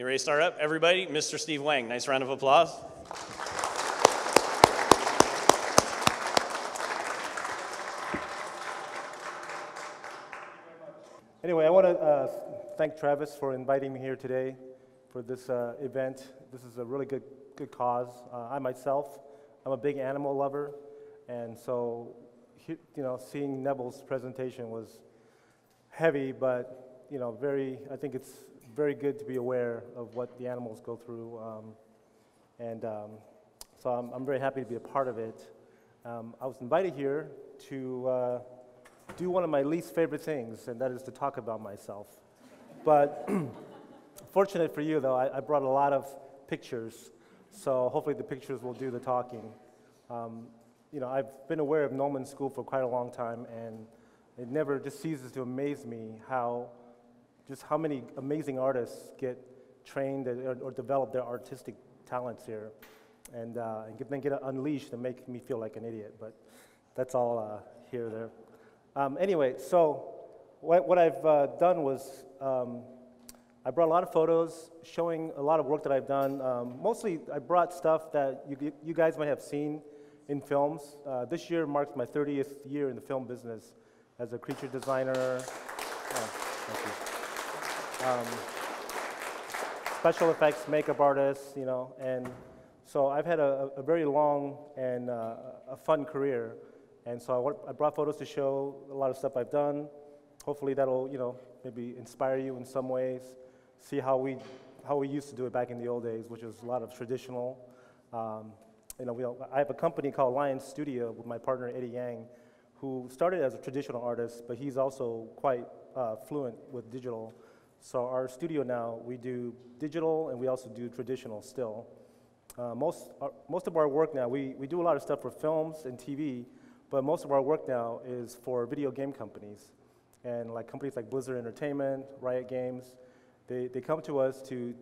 You ready to start up? Everybody, Mr. Steve Wang. Nice round of applause. Anyway, I want to uh, thank Travis for inviting me here today for this uh, event. This is a really good, good cause. Uh, I myself, I'm a big animal lover, and so you know, seeing Neville's presentation was heavy, but you know, very. I think it's very good to be aware of what the animals go through, um, and um, so I'm, I'm, very happy to be a part of it. Um, I was invited here to uh, do one of my least favorite things, and that is to talk about myself. But fortunate for you, though, I, I, brought a lot of pictures, so hopefully the pictures will do the talking. Um, you know, I've been aware of Gnomon School for quite a long time, and it never just ceases to amaze me how, just how many amazing artists get trained or, or develop their artistic talents here, and, uh, and then get unleashed and make me feel like an idiot. But that's all uh, here there. Um, anyway, so what, what I've uh, done was um, I brought a lot of photos showing a lot of work that I've done. Um, mostly, I brought stuff that you, you guys might have seen in films. Uh, this year marks my 30th year in the film business as a creature designer. Oh, um, special effects makeup artists, you know, and so I've had a, a very long and uh, a fun career. And so I, I brought photos to show a lot of stuff I've done. Hopefully that'll, you know, maybe inspire you in some ways. See how we, how we used to do it back in the old days, which was a lot of traditional. Um, you know, we, I have a company called Lion Studio with my partner Eddie Yang, who started as a traditional artist, but he's also quite uh, fluent with digital. So our studio now, we do digital and we also do traditional still. Uh, most, our, most of our work now, we, we do a lot of stuff for films and TV, but most of our work now is for video game companies. And like companies like Blizzard Entertainment, Riot Games, they, they come to us to,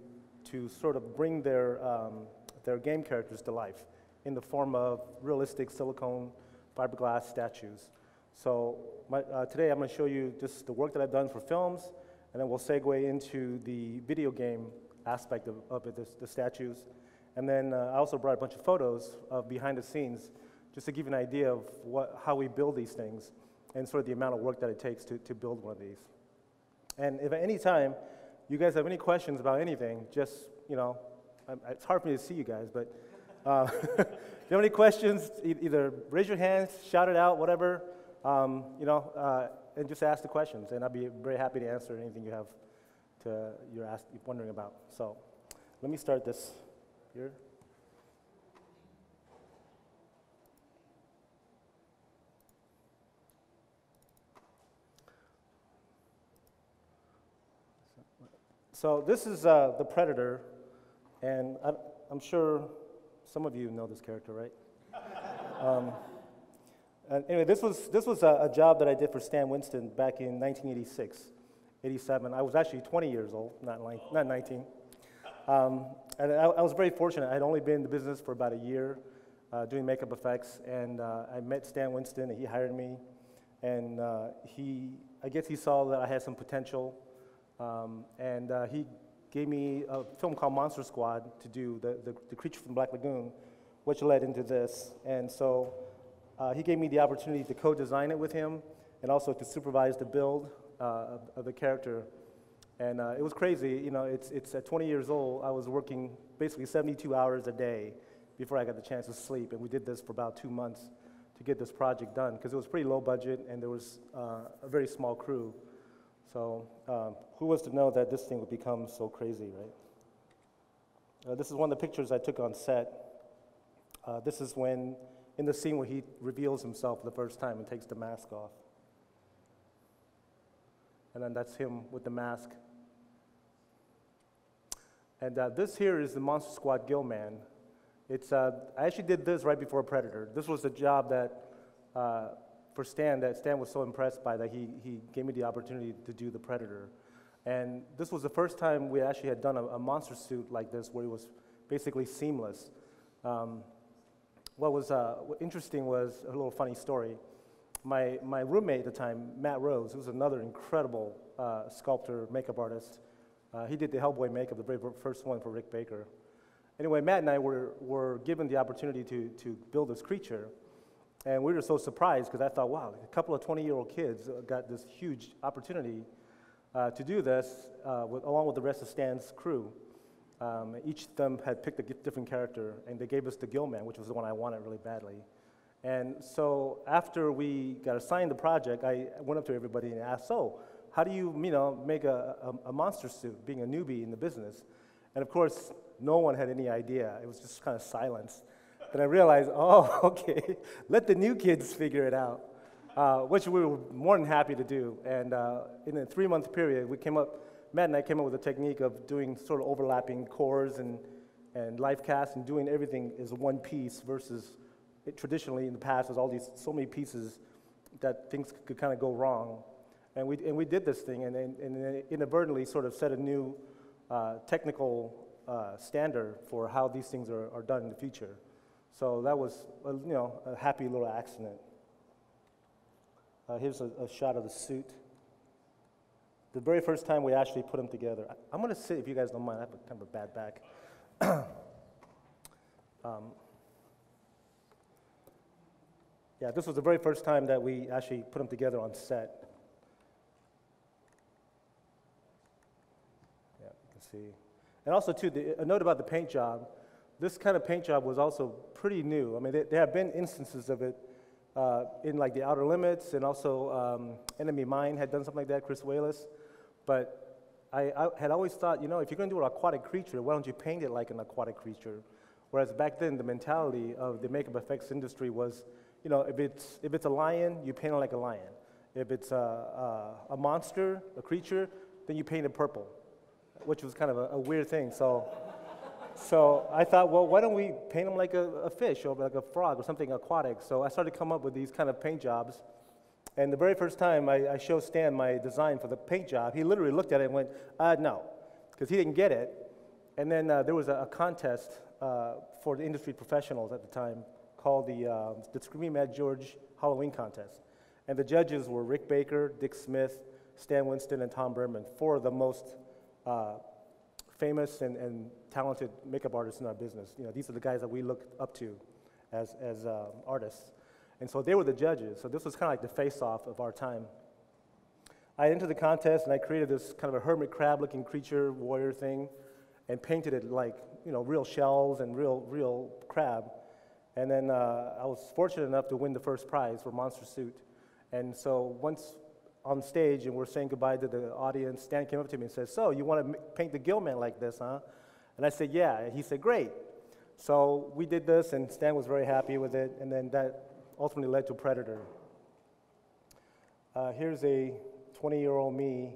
to sort of bring their, um, their game characters to life in the form of realistic silicone fiberglass statues. So my, uh, today I'm going to show you just the work that I've done for films, and then we'll segue into the video game aspect of, of it, the, the statues. And then uh, I also brought a bunch of photos of behind the scenes just to give you an idea of what, how we build these things and sort of the amount of work that it takes to, to build one of these. And if at any time you guys have any questions about anything, just, you know, it's hard for me to see you guys, but uh, if you have any questions, e either raise your hands, shout it out, whatever, um, you know, uh, and just ask the questions, and I'll be very happy to answer anything you have to, you're, ask, wondering about. So let me start this here. So this is uh, the Predator, and I, am sure some of you know this character, right? um, anyway, this was, this was a, a, job that I did for Stan Winston back in 1986, 87. I was actually 20 years old, not, not 19. Um, and I, I, was very fortunate. I had only been in the business for about a year uh, doing makeup effects, and uh, I met Stan Winston, and he hired me. And uh, he, I guess he saw that I had some potential um, and uh, he gave me a film called Monster Squad to do, the, the, the creature from Black Lagoon, which led into this. And so uh, he gave me the opportunity to co-design it with him and also to supervise the build uh, of, the character. And uh, it was crazy, you know, it's, it's at 20 years old, I was working basically 72 hours a day before I got the chance to sleep. And we did this for about two months to get this project done because it was pretty low budget and there was uh, a very small crew. So um, who was to know that this thing would become so crazy, right? Uh, this is one of the pictures I took on set. Uh, this is when, in the scene where he reveals himself the first time and takes the mask off. And then that's him with the mask. And uh, this here is the Monster Squad Gill Man. It's, uh, I actually did this right before Predator. This was a job that uh, for Stan that Stan was so impressed by that he, he gave me the opportunity to do The Predator. And this was the first time we actually had done a, a monster suit like this where it was basically seamless. Um, what was uh, interesting was a little funny story. My, my roommate at the time, Matt Rose, who's another incredible uh, sculptor, makeup artist, Uh, he did the Hellboy makeup, the very first one for Rick Baker. Anyway, Matt and I were, were given the opportunity to, to build this creature. And we were so surprised because I thought, wow, a couple of 20 year old kids uh, got this huge opportunity uh, to do this uh, with, along with the rest of Stan's crew. Um, each of them had picked a different character, and they gave us the Gillman, which was the one I wanted really badly. And so after we got assigned the project, I went up to everybody and asked, so how do you, you know, make a, a, a monster suit, being a newbie in the business? And of course, no one had any idea. It was just kind of silence. Then I realized, oh, okay, let the new kids figure it out, uh, which we were more than happy to do. And uh, in a three month period, we came up, Matt and I came up with a technique of doing sort of overlapping cores and, and life casts and doing everything as one piece versus it, traditionally in the past, there's all these so many pieces that things could kind of go wrong. And we, and we did this thing and, and, and inadvertently sort of set a new uh, technical uh, standard for how these things are, are done in the future. So that was, a, you know, a happy little accident. Uh, here's a, a, shot of the suit. The very first time we actually put them together. I, am going to sit, if you guys don't mind, I have a, kind of a bad back. um, yeah, this was the very first time that we actually put them together on set. Yeah, you can see. And also, too, the, a note about the paint job. This kind of paint job was also pretty new. I mean, there, have been instances of it uh, in like the Outer Limits, and also um, Enemy Mine had done something like that, Chris Walas. But I, I had always thought, you know, if you're going to do an aquatic creature, why don't you paint it like an aquatic creature? Whereas back then, the mentality of the makeup effects industry was, you know, if it's, if it's a lion, you paint it like a lion. If it's a, a, a monster, a creature, then you paint it purple, which was kind of a, a weird thing. So, so I thought, well, why don't we paint them like a, a, fish or like a frog or something aquatic? So I started to come up with these kind of paint jobs. And the very first time I, I showed Stan my design for the paint job, he literally looked at it and went, uh, no, because he didn't get it. And then uh, there was a, a contest uh, for the industry professionals at the time called the, uh, the Screaming Mad George Halloween Contest. And the judges were Rick Baker, Dick Smith, Stan Winston, and Tom Burman, four of the most uh, famous and, and talented makeup artists in our business. You know, these are the guys that we look up to as, as um, artists. And so they were the judges. So this was kind of like the face-off of our time. I entered the contest and I created this kind of a hermit crab-looking creature warrior thing, and painted it like you know real shells and real real crab. And then uh, I was fortunate enough to win the first prize for Monster Suit. And so once on stage and we're saying goodbye to the audience, Stan came up to me and said, "So you want to paint the Gillman like this, huh?" And I said, "Yeah." And he said, "Great." So we did this, and Stan was very happy with it. And then that ultimately led to Predator. Uh, here's a 20-year-old me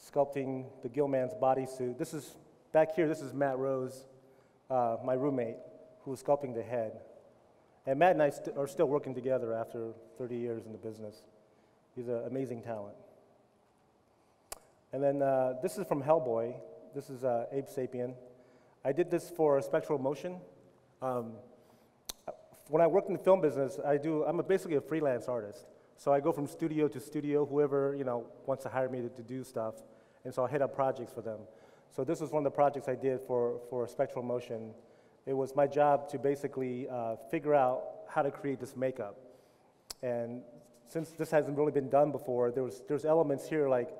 sculpting the Gillman's bodysuit. This is back here. This is Matt Rose, uh, my roommate, who was sculpting the head. And Matt and I st- are still working together after 30 years in the business. He's an amazing talent. And then uh, this is from Hellboy. This is uh, Abe Sapien. I did this for Spectral Motion. Um, when I worked in the film business, I do, I'm a, basically a freelance artist. So I go from studio to studio, whoever you know wants to hire me to, to do stuff. And so I head up projects for them. So this was one of the projects I did for, for Spectral Motion. It was my job to basically uh, figure out how to create this makeup. And since this hasn't really been done before, there was, there's elements here like,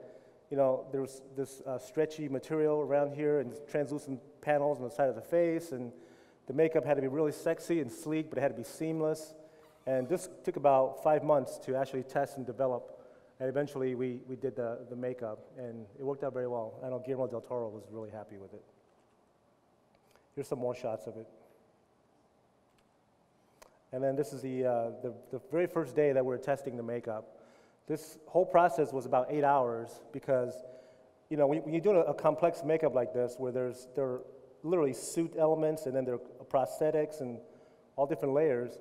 you know, there's this uh, stretchy material around here and translucent panels on the side of the face, and the makeup had to be really sexy and sleek, but it had to be seamless. And this took about five months to actually test and develop. And eventually we, we did the, the makeup, and it worked out very well. I know Guillermo del Toro was really happy with it. Here's some more shots of it. And then this is the, uh, the, the, very first day that we were testing the makeup. This whole process was about eight hours because, you know, when, when you're doing a, a, complex makeup like this, where there's, there are literally suit elements and then there are prosthetics and all different layers,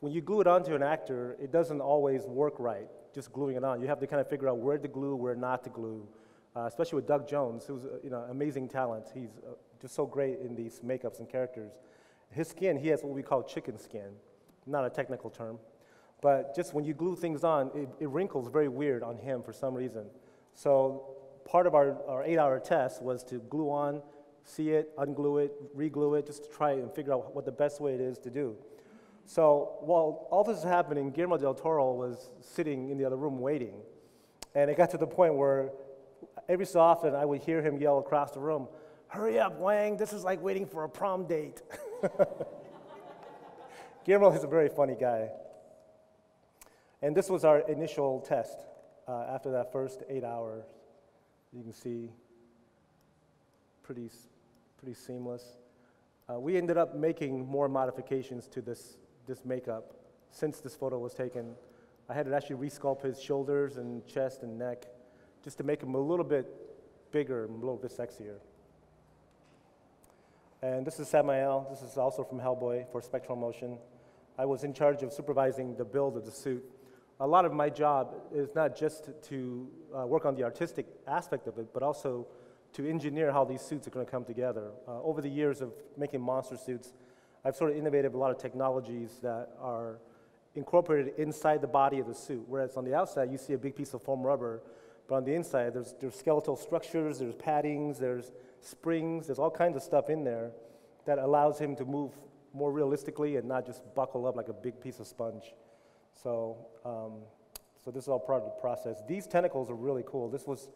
when you glue it onto an actor, it doesn't always work right, just gluing it on. You have to kind of figure out where to glue, where not to glue, uh, especially with Doug Jones, who's, uh, you know, amazing talent. He's uh, just so great in these makeups and characters. His skin, he has what we call chicken skin not a technical term. But just when you glue things on, it, it, wrinkles very weird on him for some reason. So part of our, our eight hour test was to glue on, see it, unglue it, re-glue it, just to try and figure out what the best way it is to do. So while all this is happening, Guillermo del Toro was sitting in the other room waiting. And it got to the point where every so often I would hear him yell across the room, Hurry up, Wang, this is like waiting for a prom date. Guillermo is a very funny guy. And this was our initial test uh, after that first eight hours. You can see pretty, pretty seamless. Uh, we ended up making more modifications to this, this makeup since this photo was taken. I had to actually resculpt his shoulders and chest and neck just to make him a little bit bigger, and a little bit sexier. And this is Sammael. This is also from Hellboy for Spectral Motion. I was in charge of supervising the build of the suit. A lot of my job is not just to uh, work on the artistic aspect of it, but also to engineer how these suits are going to come together. Uh, over the years of making monster suits, I've sort of innovated a lot of technologies that are incorporated inside the body of the suit. Whereas on the outside, you see a big piece of foam rubber, but on the inside, there's, there's skeletal structures, there's paddings, there's springs, there's all kinds of stuff in there that allows him to move more realistically and not just buckle up like a big piece of sponge. So, um, so this is all part of the process. These tentacles are really cool. This was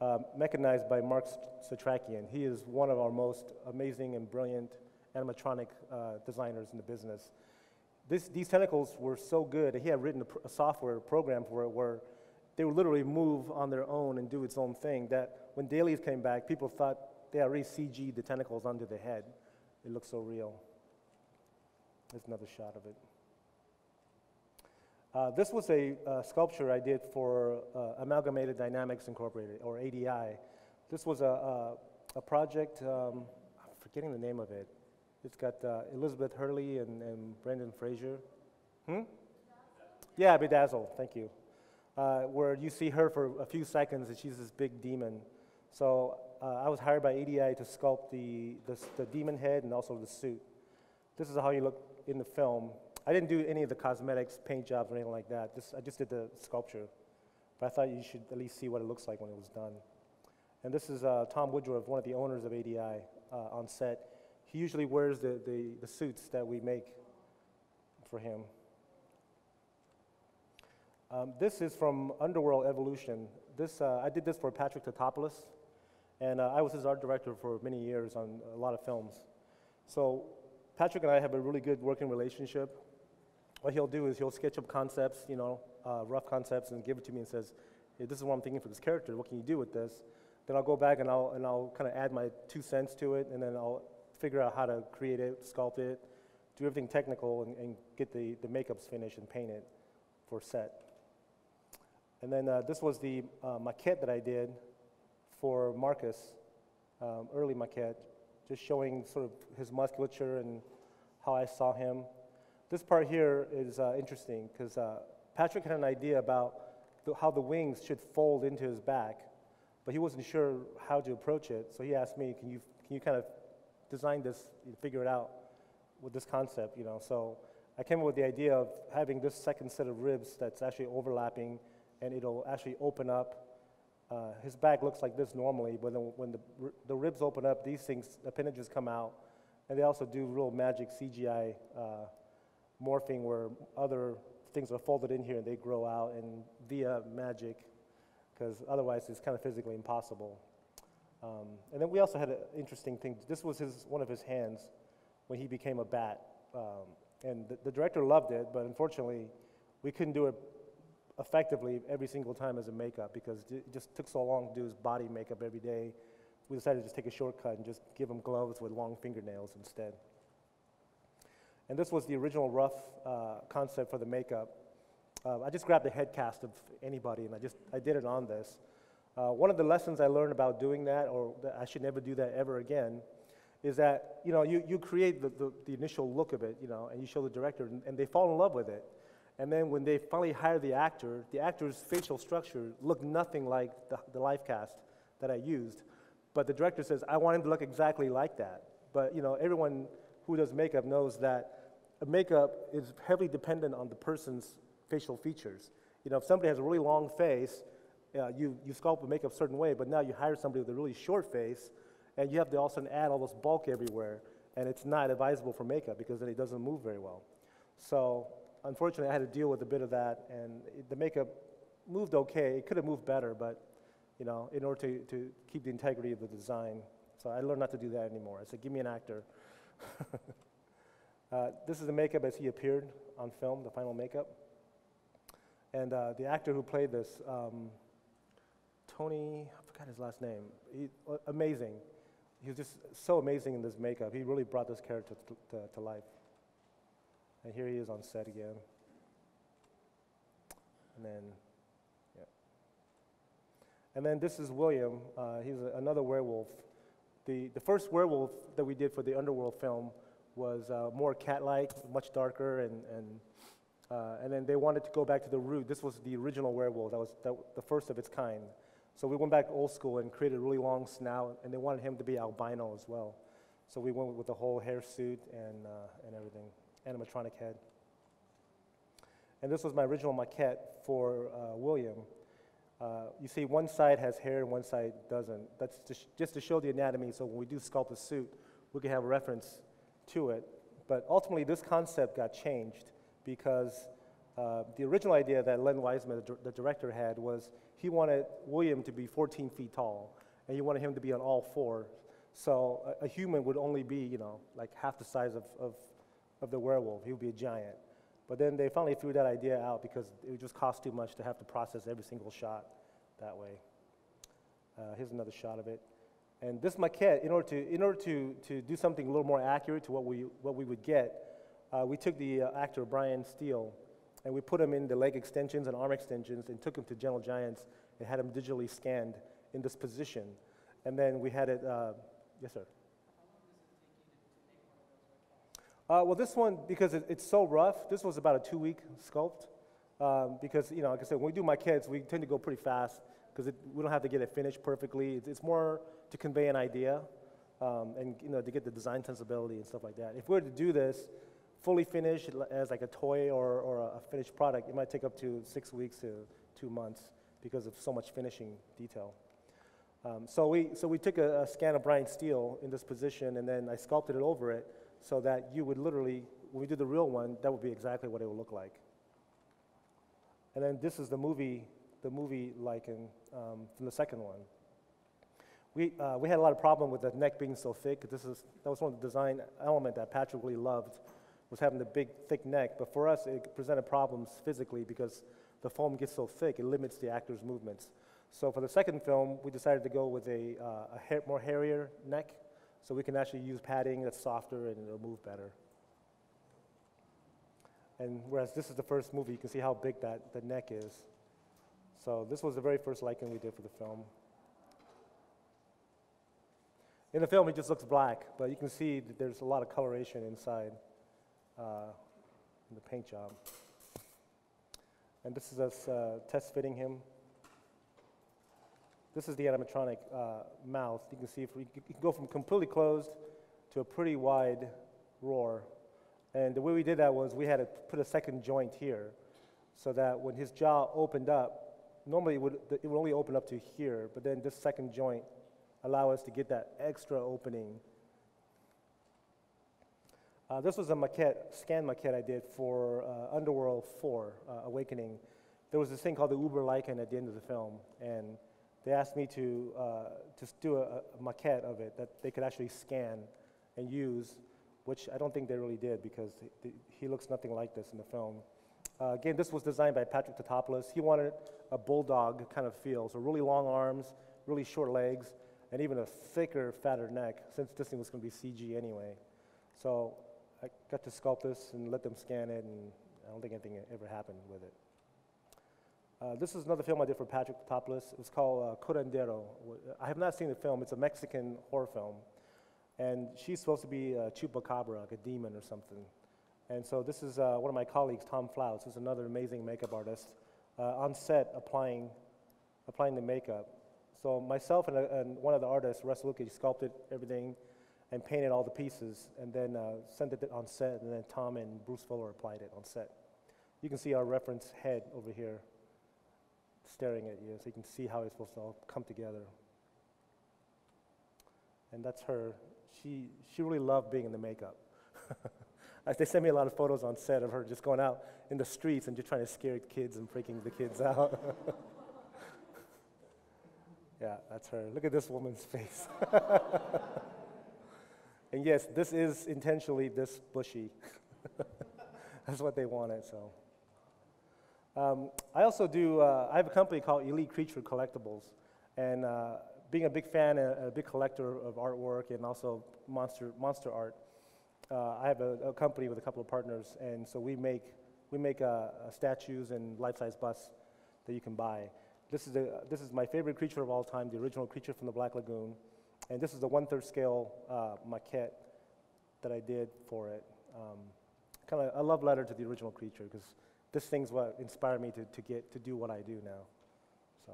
uh, mechanized by Mark Setrakian. He is one of our most amazing and brilliant animatronic uh, designers in the business. This, these tentacles were so good, he had written a, a software program for it where they would literally move on their own and do its own thing. That when dailies came back, people thought they already CG'd the tentacles under the head. It looked so real. There's another shot of it. Uh, this was a uh, sculpture I did for uh, Amalgamated Dynamics Incorporated, or ADI. This was a, a, a project, um, I'm forgetting the name of it. It's got uh, Elizabeth Hurley and, and Brendan Fraser. Hmm? Yeah, Bedazzled, thank you. Uh, where you see her for a few seconds and she's this big demon. So I was hired by ADI to sculpt the, the, the demon head and also the suit. This is how you look in the film. I didn't do any of the cosmetics, paint jobs, or anything like that. Just, I just did the sculpture. But I thought you should at least see what it looks like when it was done. And this is uh, Tom Woodruff, one of the owners of ADI, uh, on set. He usually wears the, the, the suits that we make for him. Um, this is from Underworld Evolution. This, uh, I did this for Patrick Tatopoulos, and uh, I was his art director for many years on a lot of films. So Patrick and I have a really good working relationship. What he'll do is he'll sketch up concepts, you know, uh, rough concepts, and give it to me and says, hey, "This is what I'm thinking for this character. What can you do with this?" Then I'll go back and I'll and I'll kind of add my two cents to it, and then I'll figure out how to create it, sculpt it, do everything technical, and, and get the the makeups finished and paint it for set. And then uh, this was the uh, maquette that I did for Marcus, um, early maquette, just showing sort of his musculature and how I saw him. This part here is uh, interesting because uh, Patrick had an idea about the, how the wings should fold into his back, but he wasn't sure how to approach it. So he asked me, "Can you can you kind of design this, figure it out with this concept?" You know, so I came up with the idea of having this second set of ribs that's actually overlapping and it'll actually open up. Uh, his back looks like this normally, but then when the, the ribs open up, these things, appendages come out. And they also do real magic CGI uh, morphing where other things are folded in here and they grow out and via magic, because otherwise it's kind of physically impossible. Um, and then we also had an interesting thing. This was his, one of his hands when he became a bat. Um, and the, the director loved it, but unfortunately, we couldn't do it effectively every single time as a makeup because it just took so long to do his body makeup every day. We decided to just take a shortcut and just give him gloves with long fingernails instead. And this was the original rough uh, concept for the makeup. Uh, I just grabbed the head cast of anybody and I just I did it on this. Uh, one of the lessons I learned about doing that, or that I should never do that ever again, is that you know you, you create the, the, the initial look of it, you know, and you show the director, and, and they fall in love with it. And then when they finally hire the actor, the actor's facial structure looked nothing like the, the cast that I used. But the director says, I want him to look exactly like that. But you know, everyone who does makeup knows that makeup is heavily dependent on the person's facial features. You know, if somebody has a really long face, uh, you, you sculpt and make a certain way, but now you hire somebody with a really short face, and you have to also add all this bulk everywhere, and it's not advisable for makeup because then it doesn't move very well. So unfortunately, I had to deal with a bit of that, and it, the makeup moved okay. It could have moved better, but you know, in order to, to keep the integrity of the design. So I learned not to do that anymore. I said, give me an actor. uh, this is the makeup as he appeared on film, the final makeup. And uh, the actor who played this, um, Tony, I forgot his last name, he, uh, amazing. He was just so amazing in this makeup. He really brought this character to, to, life. And here he is on set again. And then, yeah. And then this is William. Uh, he's a, another werewolf. The, the first werewolf that we did for the Underworld film was uh, more cat-like, much darker, and, and, uh, and then they wanted to go back to the root. This was the original werewolf. That was that, the first of its kind. So we went back old school and created a really long snout, and they wanted him to be albino as well. So we went with the whole hair suit and, uh, and everything, animatronic head. And this was my original maquette for uh, William. Uh, you see, one side has hair and one side doesn't. That's to just to show the anatomy, so when we do sculpt a suit, we can have a reference to it. But ultimately, this concept got changed because uh, the original idea that Len Wiseman, the, director, had was he wanted William to be 14 feet tall, and he wanted him to be on all four. So a, a human would only be, you know, like half the size of, of, of the werewolf. He would be a giant. But then they finally threw that idea out because it would just cost too much to have to process every single shot that way. Uh, here's another shot of it. And this maquette, in order to, in order to, to do something a little more accurate to what we, what we would get, uh, we took the uh, actor Brian Steele and we put him in the leg extensions and arm extensions and took him to Gentle Giants and had him digitally scanned in this position. And then we had it, uh, yes, sir. Uh, well, this one, because it, it's so rough, this was about a two week sculpt. Um, because, you know, like I said, when we do maquettes, we tend to go pretty fast because we don't have to get it finished perfectly. It's, it's more to convey an idea um, and, you know, to get the design sensibility and stuff like that. If we were to do this fully finished as like a toy or, or a finished product, it might take up to six weeks to two months because of so much finishing detail. Um, so, we, so we took a, a scan of Brian Steele in this position and then I sculpted it over it so that you would literally, when we do the real one, that would be exactly what it would look like. And then this is the movie, the movie Lycan um, from the second one. We, uh, we had a lot of problem with the neck being so thick. This is, that was one of the design element that Patrick really loved, was having the big, thick neck. But for us, it presented problems physically because the foam gets so thick, it limits the actor's movements. So for the second film, we decided to go with a, uh, a hair, more hairier neck, so we can actually use padding that's softer and it'll move better. And whereas this is the first movie, you can see how big that the neck is. So this was the very first Lycan we did for the film. In the film, it just looks black, but you can see that there's a lot of coloration inside uh, in the paint job. And this is us uh, test fitting him. This is the animatronic uh, mouth. You can see if we, can go from completely closed to a pretty wide roar. And the way we did that was we had to put a second joint here so that when his jaw opened up, normally it would, it would only open up to here, but then this second joint allow us to get that extra opening. Uh, this was a maquette, scan maquette I did for uh, Underworld 4, uh, Awakening. There was this thing called the Uber Lycan at the end of the film, and they asked me to uh, just do a, a maquette of it that they could actually scan and use which I don't think they really did because he, he looks nothing like this in the film. Uh, again, this was designed by Patrick Tatopoulos. He wanted a bulldog kind of feel, so really long arms, really short legs, and even a thicker, fatter neck, since this thing was going to be CG anyway. So I got to sculpt this and let them scan it, and I don't think anything ever happened with it. Uh, this is another film I did for Patrick Tatopoulos. It was called uh, Curandero. I have not seen the film. It's a Mexican horror film. And she's supposed to be a chupacabra, like a demon or something. And so this is uh, one of my colleagues, Tom Floutz, who's another amazing makeup artist, uh, on set applying, applying the makeup. So myself and, uh, and one of the artists, Russ Luke, sculpted everything and painted all the pieces and then uh, sent it on set. And then Tom and Bruce Fuller applied it on set. You can see our reference head over here staring at you, so you can see how it's supposed to all come together. And that's her. She, she really loved being in the makeup. They sent me a lot of photos on set of her just going out in the streets and just trying to scare kids and freaking the kids out. yeah, that's her. Look at this woman's face. and yes, this is intentionally this bushy. that's what they wanted, so. Um, I also do, uh, I have a company called Elite Creature Collectibles. And uh, being a big fan and a big collector of artwork and also monster, monster art, uh, I have a, a, company with a couple of partners, and so we make, we make uh, statues and life-size busts that you can buy. This is, a, this is my favorite creature of all time, the original creature from the Black Lagoon. And this is the one-third scale uh, maquette that I did for it. Um, kind of a love letter to the original creature, because this thing's what inspired me to, to, get, to do what I do now. So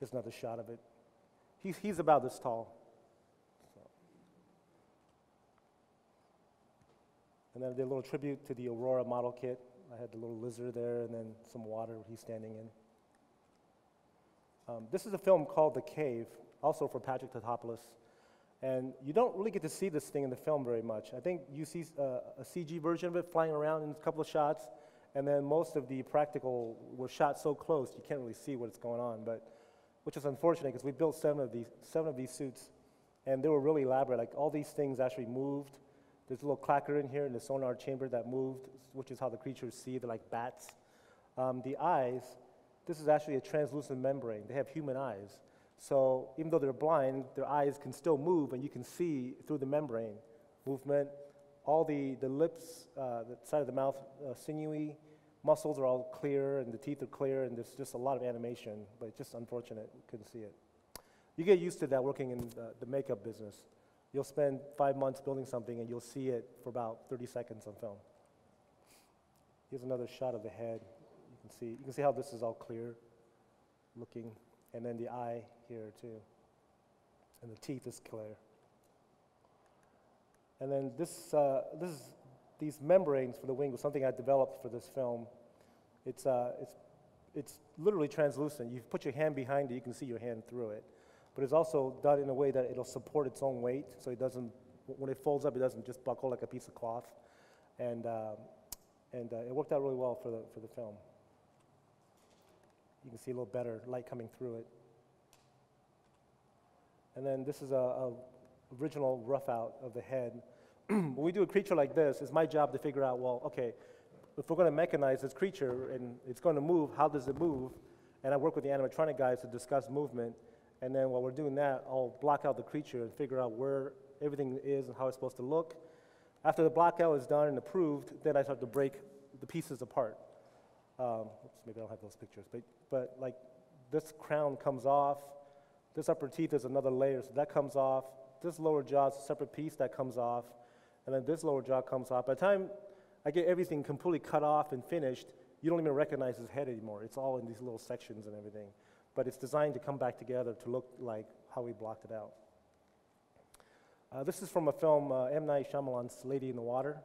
here's another shot of it. He's, he's about this tall. And then I did a little tribute to the Aurora model kit. I had the little lizard there and then some water he's standing in. Um, this is a film called The Cave, also for Patrick Tatopoulos. And you don't really get to see this thing in the film very much. I think you see uh, a CG version of it flying around in a couple of shots, and then most of the practical were shot so close you can't really see what's going on. But which is unfortunate because we built seven of these seven of these suits, and they were really elaborate. Like all these things actually moved there's a little clacker in here in the sonar chamber that moved, which is how the creatures see. They're like bats. Um, the eyes, this is actually a translucent membrane. They have human eyes. So even though they're blind, their eyes can still move, and you can see through the membrane movement. All the, the lips, uh, the side of the mouth, uh, sinewy muscles are all clear, and the teeth are clear, and there's just a lot of animation, but it's just unfortunate. You couldn't see it. You get used to that working in the, the makeup business. You'll spend five months building something and you'll see it for about 30 seconds on film. Here's another shot of the head. You can see, you can see how this is all clear looking, and then the eye here too. And the teeth is clear. And then this, uh, this is, these membranes for the wing was something I developed for this film. It's, uh, it's, it's literally translucent. You put your hand behind it, you can see your hand through it but it's also done in a way that it'll support its own weight, so it doesn't, when it folds up, it doesn't just buckle like a piece of cloth. And, uh, and uh, it worked out really well for the, for the film. You can see a little better light coming through it. And then this is a, a original rough out of the head. when we do a creature like this, it's my job to figure out, well, okay, if we're going to mechanize this creature and it's going to move, how does it move? And I work with the animatronic guys to discuss movement and then while we're doing that, I'll block out the creature and figure out where everything is and how it's supposed to look. After the blackout is done and approved, then I start to break the pieces apart. Um, oops, maybe I don't have those pictures, but, but like this crown comes off, this upper teeth is another layer, so that comes off. This lower jaw is a separate piece that comes off, and then this lower jaw comes off. By the time I get everything completely cut off and finished, you don't even recognize his head anymore. It's all in these little sections and everything but it's designed to come back together to look like how we blocked it out. Uh, this is from a film, uh, M. Night Shyamalan's Lady in the Water.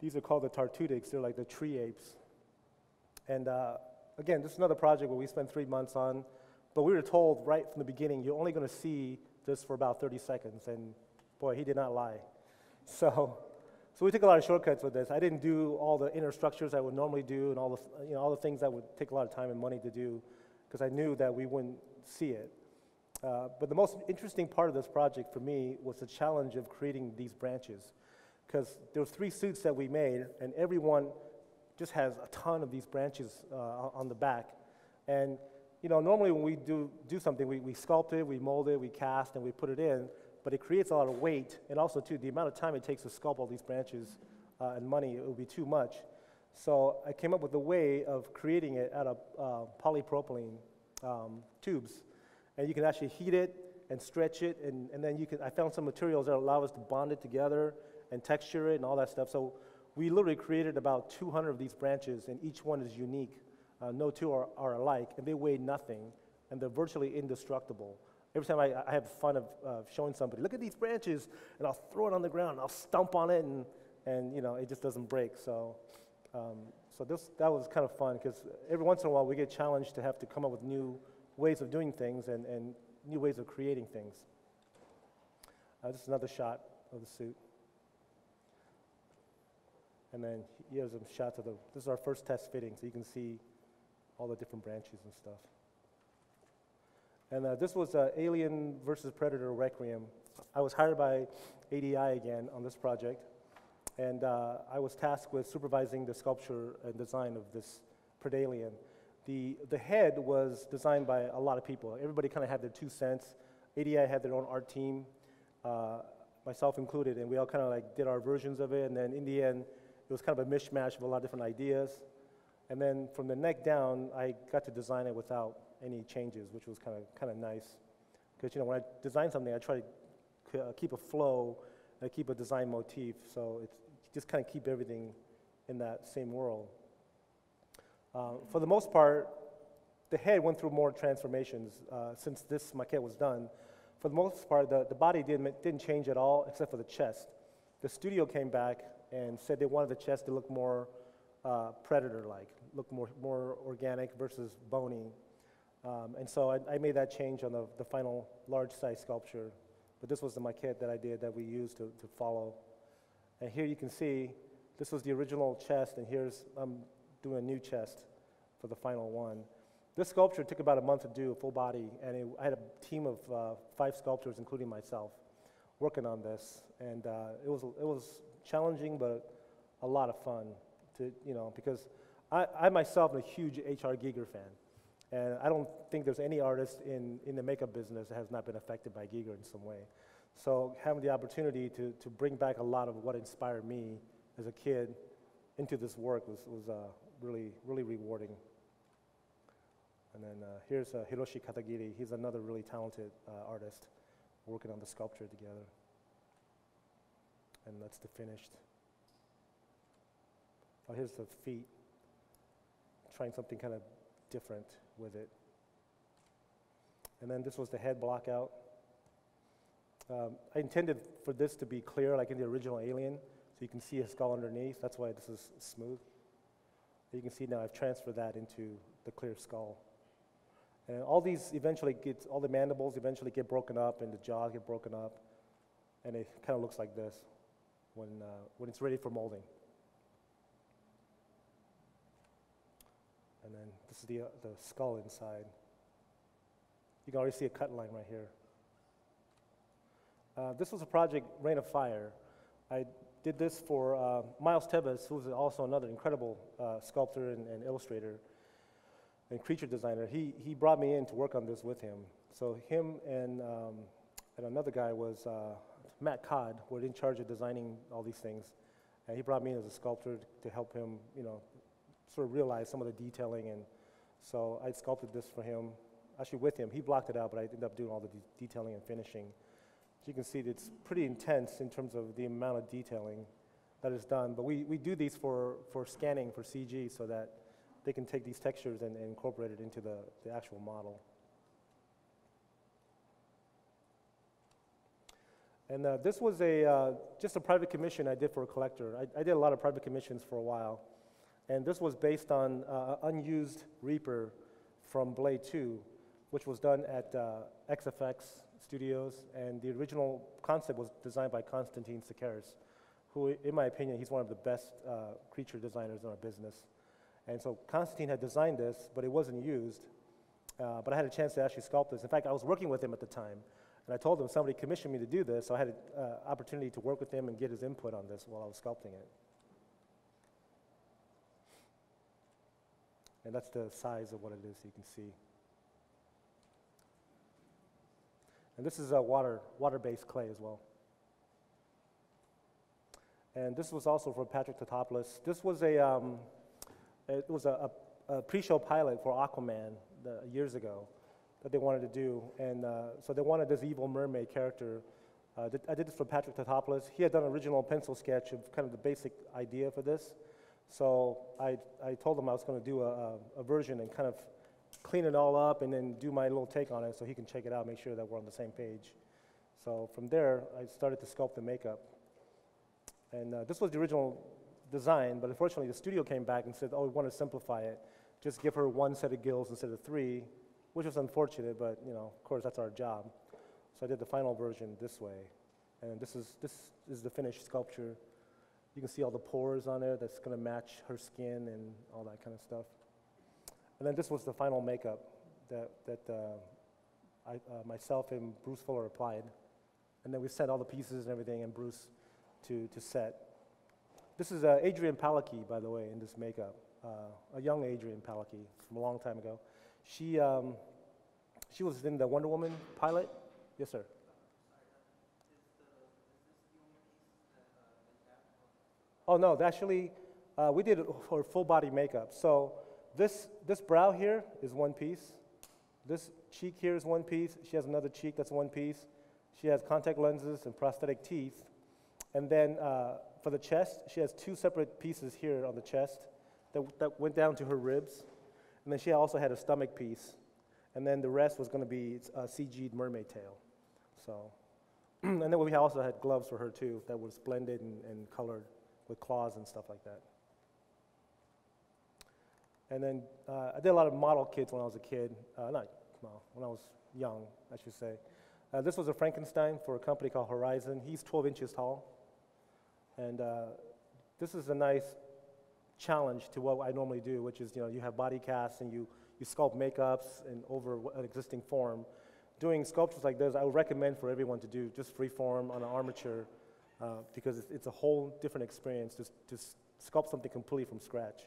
These are called the Tartutics. They're like the tree apes. And uh, again, this is another project where we spent three months on, but we were told right from the beginning, you're only going to see this for about 30 seconds. And boy, he did not lie. So, so we took a lot of shortcuts with this. I didn't do all the inner structures I would normally do and all the, you know, all the things that would take a lot of time and money to do because I knew that we wouldn't see it. Uh, but the most interesting part of this project for me was the challenge of creating these branches. Because there were three suits that we made, and everyone just has a ton of these branches uh, on the back. And you know, normally when we do, do something, we, we sculpt it, we mold it, we cast, and we put it in, but it creates a lot of weight, and also too, the amount of time it takes to sculpt all these branches uh, and money, it would be too much. So I came up with a way of creating it out of uh, polypropylene um, tubes. And you can actually heat it and stretch it, and, and then you can, I found some materials that allow us to bond it together and texture it and all that stuff. So we literally created about 200 of these branches, and each one is unique. Uh, no two are, are alike, and they weigh nothing, and they're virtually indestructible. Every time I, I have fun of uh, showing somebody, look at these branches, and I'll throw it on the ground, I'll stomp on it, and, and you know, it just doesn't break. So um, so this, that was kind of fun because every once in a while we get challenged to have to come up with new ways of doing things and, and new ways of creating things. Uh, this is another shot of the suit. And then here's some shots of the, this is our first test fitting, so you can see all the different branches and stuff. And uh, this was uh, Alien versus Predator Requiem. I was hired by ADI again on this project, and uh, I was tasked with supervising the sculpture and design of this Predalien. The, the head was designed by a lot of people. Everybody kind of had their two cents. ADI had their own art team, uh, myself included, and we all kind of like did our versions of it. And then in the end, it was kind of a mishmash of a lot of different ideas. And then from the neck down, I got to design it without any changes, which was kind of kind of nice. Because you know, when I design something, I try to uh, keep a flow and keep a design motif, so it's just kind of keep everything in that same world. Uh, for the most part, the head went through more transformations uh, since this maquette was done. For the most part, the, the body didn't, didn't change at all except for the chest. The studio came back and said they wanted the chest to look more uh, predator-like, look more, more organic versus bony. Um, and so I, I, made that change on the, the final large-size sculpture. But this was the maquette that I did that we used to, to follow. And here you can see this was the original chest, and here's I'm doing a new chest for the final one. This sculpture took about a month to do, full body, and it, I had a team of uh, five sculptors, including myself, working on this. And uh, it, was, it was challenging, but a lot of fun, to, you know, because I, I myself am a huge H.R. Giger fan. And I don't think there's any artist in, in the makeup business that has not been affected by Giger in some way. So having the opportunity to, to bring back a lot of what inspired me as a kid into this work was, was uh, really, really rewarding. And then uh, here's uh, Hiroshi Katagiri. He's another really talented uh, artist working on the sculpture together. And that's the finished. Oh, here's the feet. Trying something kind of different with it. And then this was the head block out. Um, I intended for this to be clear, like in the original Alien, so you can see a skull underneath. That's why this is smooth. You can see now I've transferred that into the clear skull. And all these eventually get, all the mandibles eventually get broken up and the jaws get broken up. And it kind of looks like this when, uh, when it's ready for molding. And then this is the, uh, the skull inside. You can already see a cut line right here. Uh, this was a project, Reign of Fire. I did this for uh, Miles Teves, who's also another incredible uh, sculptor and, and, illustrator and creature designer. He, he brought me in to work on this with him. So him and, um, and another guy was uh, Matt Codd, were in charge of designing all these things. And he brought me in as a sculptor to help him, you know, sort of realize some of the detailing. And so I sculpted this for him, actually with him. He blocked it out, but I ended up doing all the de detailing and finishing As you can see it's pretty intense in terms of the amount of detailing that is done. But we, we do these for, for scanning, for CG, so that they can take these textures and, and incorporate it into the, the actual model. And uh, this was a, uh, just a private commission I did for a collector. I, I, did a lot of private commissions for a while. And this was based on uh, unused Reaper from Blade 2, which was done at uh, XFX Studios, and the original concept was designed by Constantine Sekeris, who, in my opinion, he's one of the best uh, creature designers in our business. And so Constantine had designed this, but it wasn't used. Uh, but I had a chance to actually sculpt this. In fact, I was working with him at the time, and I told him somebody commissioned me to do this, so I had an uh, opportunity to work with him and get his input on this while I was sculpting it. And that's the size of what it is you can see. And this is a water, water-based clay as well. And this was also for Patrick Tatopoulos. This was a, um, it was a, a, a, pre-show pilot for Aquaman the, years ago that they wanted to do. And uh, so they wanted this evil mermaid character. Uh, I did this for Patrick Tatopoulos. He had done an original pencil sketch of kind of the basic idea for this. So I, I told him I was going to do a, a version and kind of clean it all up and then do my little take on it so he can check it out, make sure that we're on the same page. So from there, I started to sculpt the makeup. And uh, this was the original design, but unfortunately the studio came back and said, oh, we want to simplify it. Just give her one set of gills instead of three, which was unfortunate, but you know, of course, that's our job. So I did the final version this way. And this is, this is the finished sculpture. You can see all the pores on there that's going to match her skin and all that kind of stuff. And then this was the final makeup that, that uh, I, uh, myself and Bruce Fuller applied. And then we sent all the pieces and everything and Bruce to, to set. This is uh, Adrianne Palicki, by the way, in this makeup. Uh, a young Adrianne Palicki from a long time ago. She, um, she was in the Wonder Woman pilot. Yes, sir. Oh no, actually, uh, we did for full body makeup. So this this brow here is one piece. This cheek here is one piece. She has another cheek that's one piece. She has contact lenses and prosthetic teeth. And then uh, for the chest, she has two separate pieces here on the chest that, that went down to her ribs. And then she also had a stomach piece. And then the rest was going to be a CG'd mermaid tail. So, and then we also had gloves for her too that was blended and, and colored with claws and stuff like that. And then uh, I did a lot of model kits when I was a kid. Uh, not, well, when I was young, I should say. Uh, this was a Frankenstein for a company called Horizon. He's 12 inches tall. And uh, this is a nice challenge to what I normally do, which is, you know, you have body casts and you, you sculpt makeups and over an existing form. Doing sculptures like this, I would recommend for everyone to do just free form on an armature uh, because it's, it's, a whole different experience to, to sculpt something completely from scratch.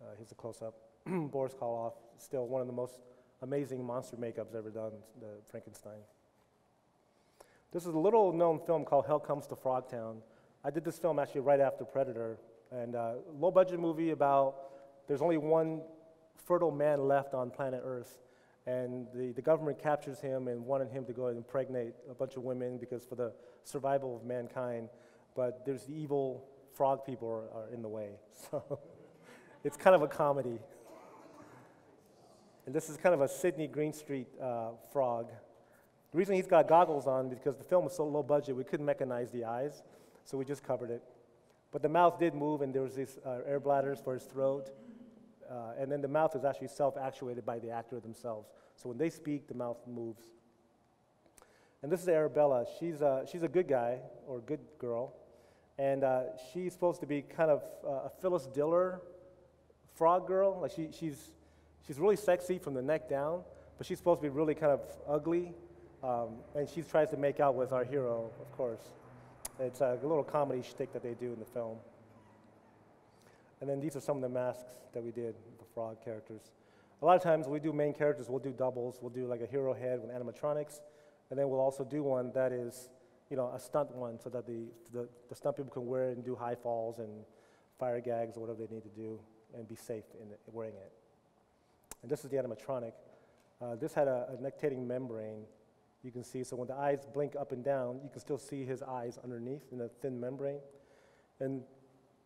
Uh, here's a close-up. Boris Karloff, still one of the most amazing monster makeups ever done, the Frankenstein. This is a little known film called Hell Comes to Frogtown. I did this film actually right after Predator, and uh, low budget movie about there's only one fertile man left on planet Earth, and the, the government captures him and wanted him to go and impregnate a bunch of women because for the survival of mankind, but there's the evil frog people are, are in the way. So it's kind of a comedy. And this is kind of a Sydney Greenstreet uh, frog. The reason he's got goggles on because the film was so low budget, we couldn't mechanize the eyes, so we just covered it. But the mouth did move, and there was these uh, air bladders for his throat. Uh, and then the mouth is actually self-actuated by the actor themselves. So when they speak, the mouth moves. And this is Arabella. She's a, she's a good guy, or good girl. And uh, she's supposed to be kind of uh, a Phyllis Diller frog girl. Like she, she's, she's really sexy from the neck down, but she's supposed to be really kind of ugly. Um, and she tries to make out with our hero, of course. It's a little comedy shtick that they do in the film. And then these are some of the masks that we did, the frog characters. A lot of times we do main characters, we'll do doubles. We'll do like a hero head with animatronics, and then we'll also do one that is, you know, a stunt one so that the, the, the stunt people can wear it and do high falls and fire gags or whatever they need to do and be safe in wearing it. And this is the animatronic. Uh, this had a, a nictitating membrane you can see. So when the eyes blink up and down, you can still see his eyes underneath in a thin membrane. And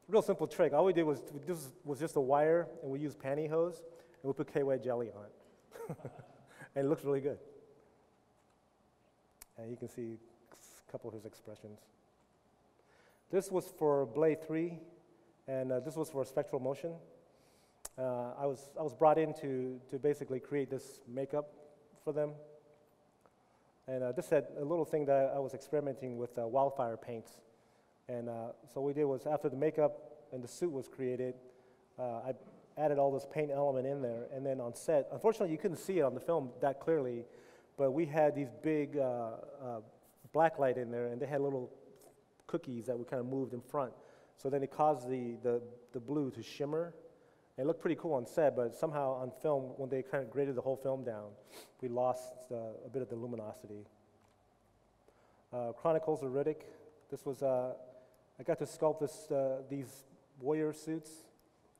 real simple trick. All we did was this was just a wire, and we used pantyhose, and we put KY jelly on it, and it looks really good. And you can see a couple of his expressions. This was for Blade 3, and uh, this was for spectral motion. Uh, I, was, I was brought in to, to basically create this makeup for them. And uh, this had a little thing that I was experimenting with uh, wildfire paints. And uh, so what we did was after the makeup and the suit was created, uh, I added all this paint element in there. And then on set, unfortunately, you couldn't see it on the film that clearly, but we had these big uh, black light in there, and they had little cookies that we kind of moved in front. So then it caused the, the, the blue to shimmer. It looked pretty cool on set, but somehow on film, when they kind of graded the whole film down, we lost uh, a bit of the luminosity. Uh, Chronicles of Riddick. This was uh, I got to sculpt this, uh, these warrior suits.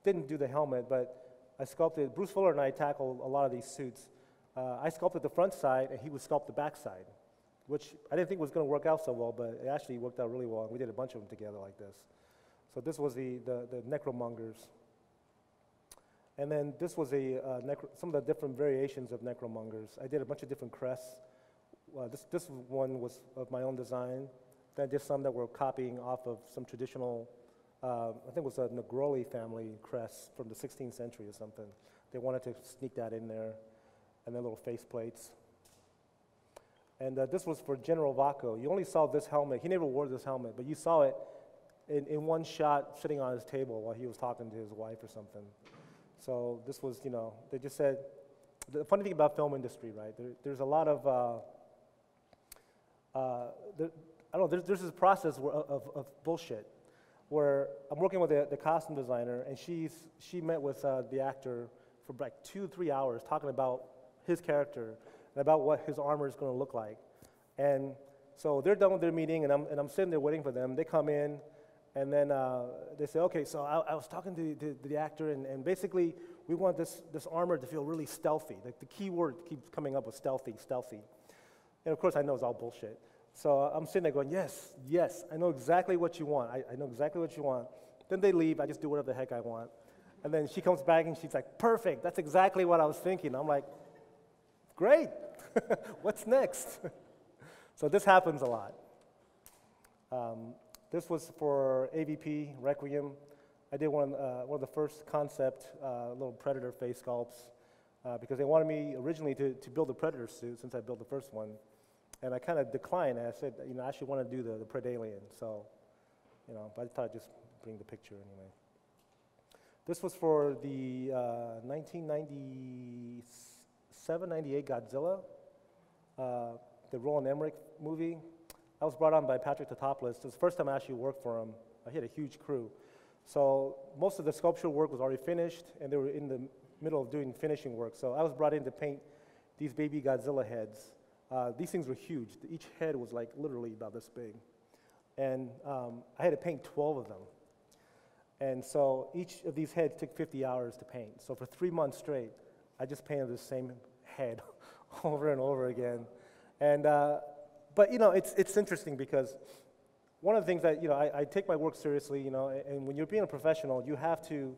Didn't do the helmet, but I sculpted, Bruce Fuller and I tackled a lot of these suits. Uh, I sculpted the front side, and he would sculpt the back side, which I didn't think was going to work out so well, but it actually worked out really well. And we did a bunch of them together like this. So this was the, the, the necromongers. And then this was a, uh, some of the different variations of necromongers. I did a bunch of different crests. Uh, this, this one was of my own design. Then I did some that were copying off of some traditional, uh, I think it was a Negroli family crest from the 16th century or something. They wanted to sneak that in there, and then little face plates. And uh, this was for General Vaako. You only saw this helmet. He never wore this helmet, but you saw it in, in one shot sitting on his table while he was talking to his wife or something. So this was, you know, they just said, the funny thing about film industry, right? There, there's a lot of, uh, uh, there, I don't know, there's, there's this process where, of, of bullshit where I'm working with the, the costume designer and she's, she met with uh, the actor for like two, three hours talking about his character and about what his armor is going to look like. And so they're done with their meeting and I'm, and I'm sitting there waiting for them. They come in and then uh, they say, okay, so I, I was talking to, to, to the actor, and, and, basically, we want this, this armor to feel really stealthy. Like the key word keeps coming up with stealthy, stealthy. And of course, I know it's all bullshit. So I'm sitting there going, yes, yes, I know exactly what you want. I, I know exactly what you want. Then they leave, I just do whatever the heck I want. And then she comes back and she's like, perfect, that's exactly what I was thinking. I'm like, great, what's next? so this happens a lot. Um, this was for AVP, Requiem. I did one, uh, one of the first concept uh, little Predator face sculpts uh, because they wanted me originally to, to build a Predator suit since I built the first one. And I kind of declined and I said, you know, I actually want to do the, the Predalien. So, you know, but I thought I'd just bring the picture anyway. This was for the 1997 98 Godzilla, uh, the Roland Emmerich movie. I was brought on by Patrick Tatopoulos. It was the first time I actually worked for him. I had a huge crew. So most of the sculptural work was already finished, and they were in the middle of doing finishing work. So I was brought in to paint these baby Godzilla heads. Uh, these things were huge. Each head was like literally about this big. And um, I had to paint 12 of them. And so each of these heads took 50 hours to paint. So for three months straight, I just painted the same head over and over again. And uh, but you know, it's, it's interesting because one of the things that, you know, I, I take my work seriously, you know, and when you're being a professional, you have to,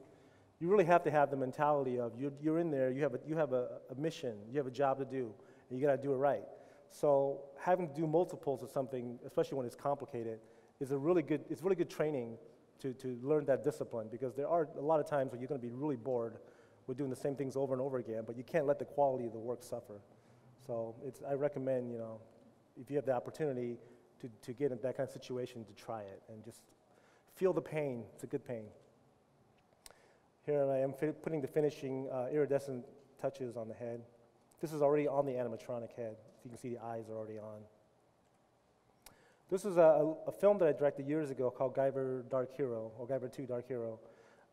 you really have to have the mentality of you're, you're in there, you have, a, you have a, a mission, you have a job to do, and you got to do it right. So having to do multiples of something, especially when it's complicated, is a really good, it's really good training to, to learn that discipline because there are a lot of times where you're going to be really bored with doing the same things over and over again, but you can't let the quality of the work suffer. So it's, I recommend, you know, if you have the opportunity to, to get in that kind of situation, to try it and just feel the pain. It's a good pain. Here I am putting the finishing uh, iridescent touches on the head. This is already on the animatronic head. You can see the eyes are already on. This is a, a, film that I directed years ago called Guyver Dark Hero, or Guyver 2 Dark Hero.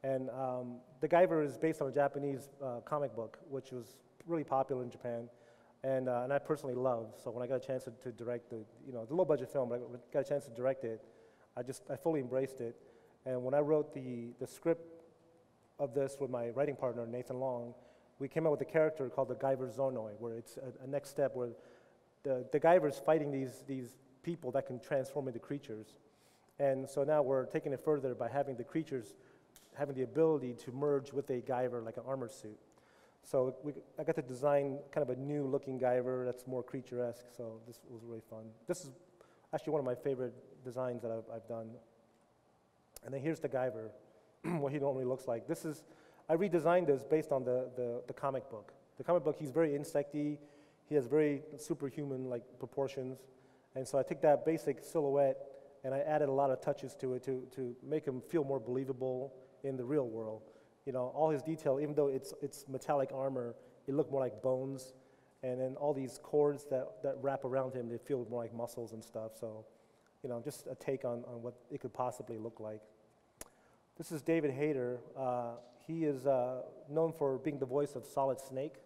And um, the Guyver is based on a Japanese uh, comic book, which was really popular in Japan and, uh, and I personally love. So when I got a chance to, to direct the, you know, the low budget film, but I got a chance to direct it, I just, I fully embraced it. And when I wrote the, the script of this with my writing partner, Nathan Long, we came up with a character called the Guyver Zonoi, where it's a, a next step where the, the Guyver's fighting these, these people that can transform into creatures. And so now we're taking it further by having the creatures having the ability to merge with a Guyver, like an armor suit. So we, I got to design kind of a new looking Guyver that's more creature-esque, so this was really fun. This is actually one of my favorite designs that I've, I've done. And then here's the Guyver, what he normally looks like. This is, I redesigned this based on the, the, the comic book. The comic book, he's very insecty, he has very superhuman-like proportions. And so I took that basic silhouette and I added a lot of touches to it to, to make him feel more believable in the real world you know, all his detail, even though it's, it's metallic armor, it looked more like bones. And then all these cords that, that wrap around him, they feel more like muscles and stuff. So, you know, just a take on, on what it could possibly look like. This is David Hayter. Uh, he is uh, known for being the voice of Solid Snake.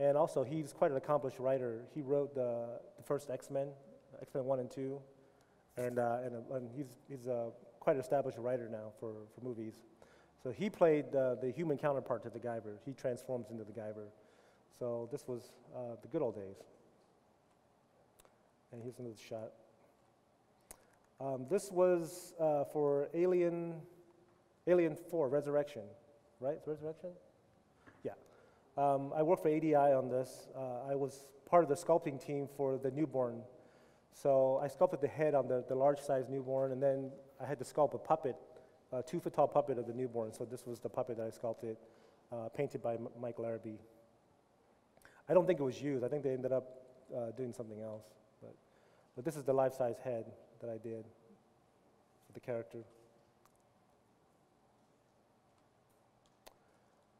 And also, he's quite an accomplished writer. He wrote the, the first X Men, X Men 1 and 2. And, uh, and, and he's, he's quite an established writer now for, for movies. So he played uh, the human counterpart to the Guyver. He transforms into the Guyver. So this was uh, the good old days. And here's another shot. Um, this was uh, for Alien, Alien 4 Resurrection, right? Resurrection? Yeah. Um, I worked for ADI on this. Uh, I was part of the sculpting team for the newborn So I sculpted the head on the, the large size newborn, and then I had to sculpt a puppet, a two foot tall puppet of the newborn. So this was the puppet that I sculpted, uh, painted by M- Mike Larrabee. I don't think it was used. I think they ended up uh, doing something else. But, but this is the life size head that I did for the character.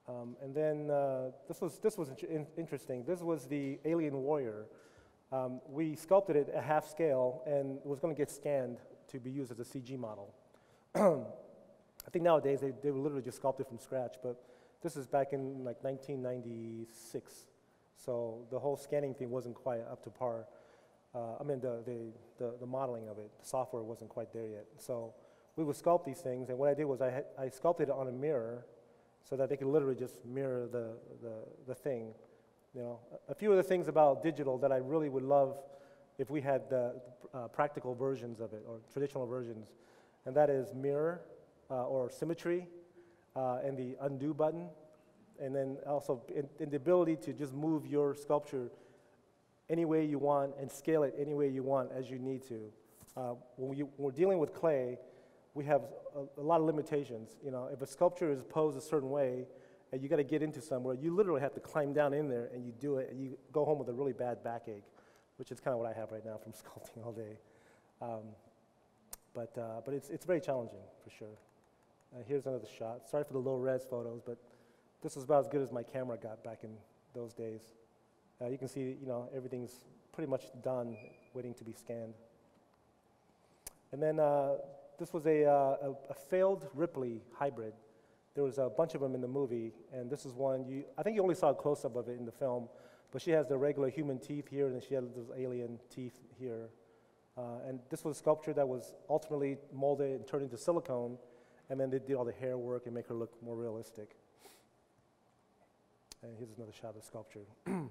Um, and then uh, this was, this was in- interesting. This was the alien warrior. Um, we sculpted it at half scale and it was going to get scanned to be used as a CG model. I think nowadays they, they would literally just sculpted from scratch, but this is back in like 1996. So the whole scanning thing wasn't quite up to par. Uh, I mean, the, the, the, the modeling of it, the software wasn't quite there yet. So we would sculpt these things, and what I did was I, had, I sculpted it on a mirror so that they could literally just mirror the, the, the thing. You know, a, few of the things about digital that I really would love if we had the uh, practical versions of it or traditional versions, and that is mirror or symmetry uh, and the undo button, and then also in, in the ability to just move your sculpture any way you want and scale it any way you want as you need to. Uh, when, we, we're dealing with clay, we have a, a, lot of limitations. You know, if a sculpture is posed a certain way and you got to get into somewhere, you literally have to climb down in there and you do it, and you go home with a really bad backache, which is kind of what I have right now from sculpting all day. Um, but uh, but it's, it's very challenging for sure. Uh, here's another shot. Sorry for the low res photos, but this is about as good as my camera got back in those days. Uh, you can see, you know, everything's pretty much done, waiting to be scanned. And then uh, this was a, uh, a, a, failed Ripley hybrid. There was a bunch of them in the movie, and this is one, you, I think you only saw a close-up of it in the film, but she has the regular human teeth here, and she has those alien teeth here. Uh, and this was a sculpture that was ultimately molded and turned into silicone, and then they did all the hair work and make her look more realistic. And here's another shot of the sculpture. and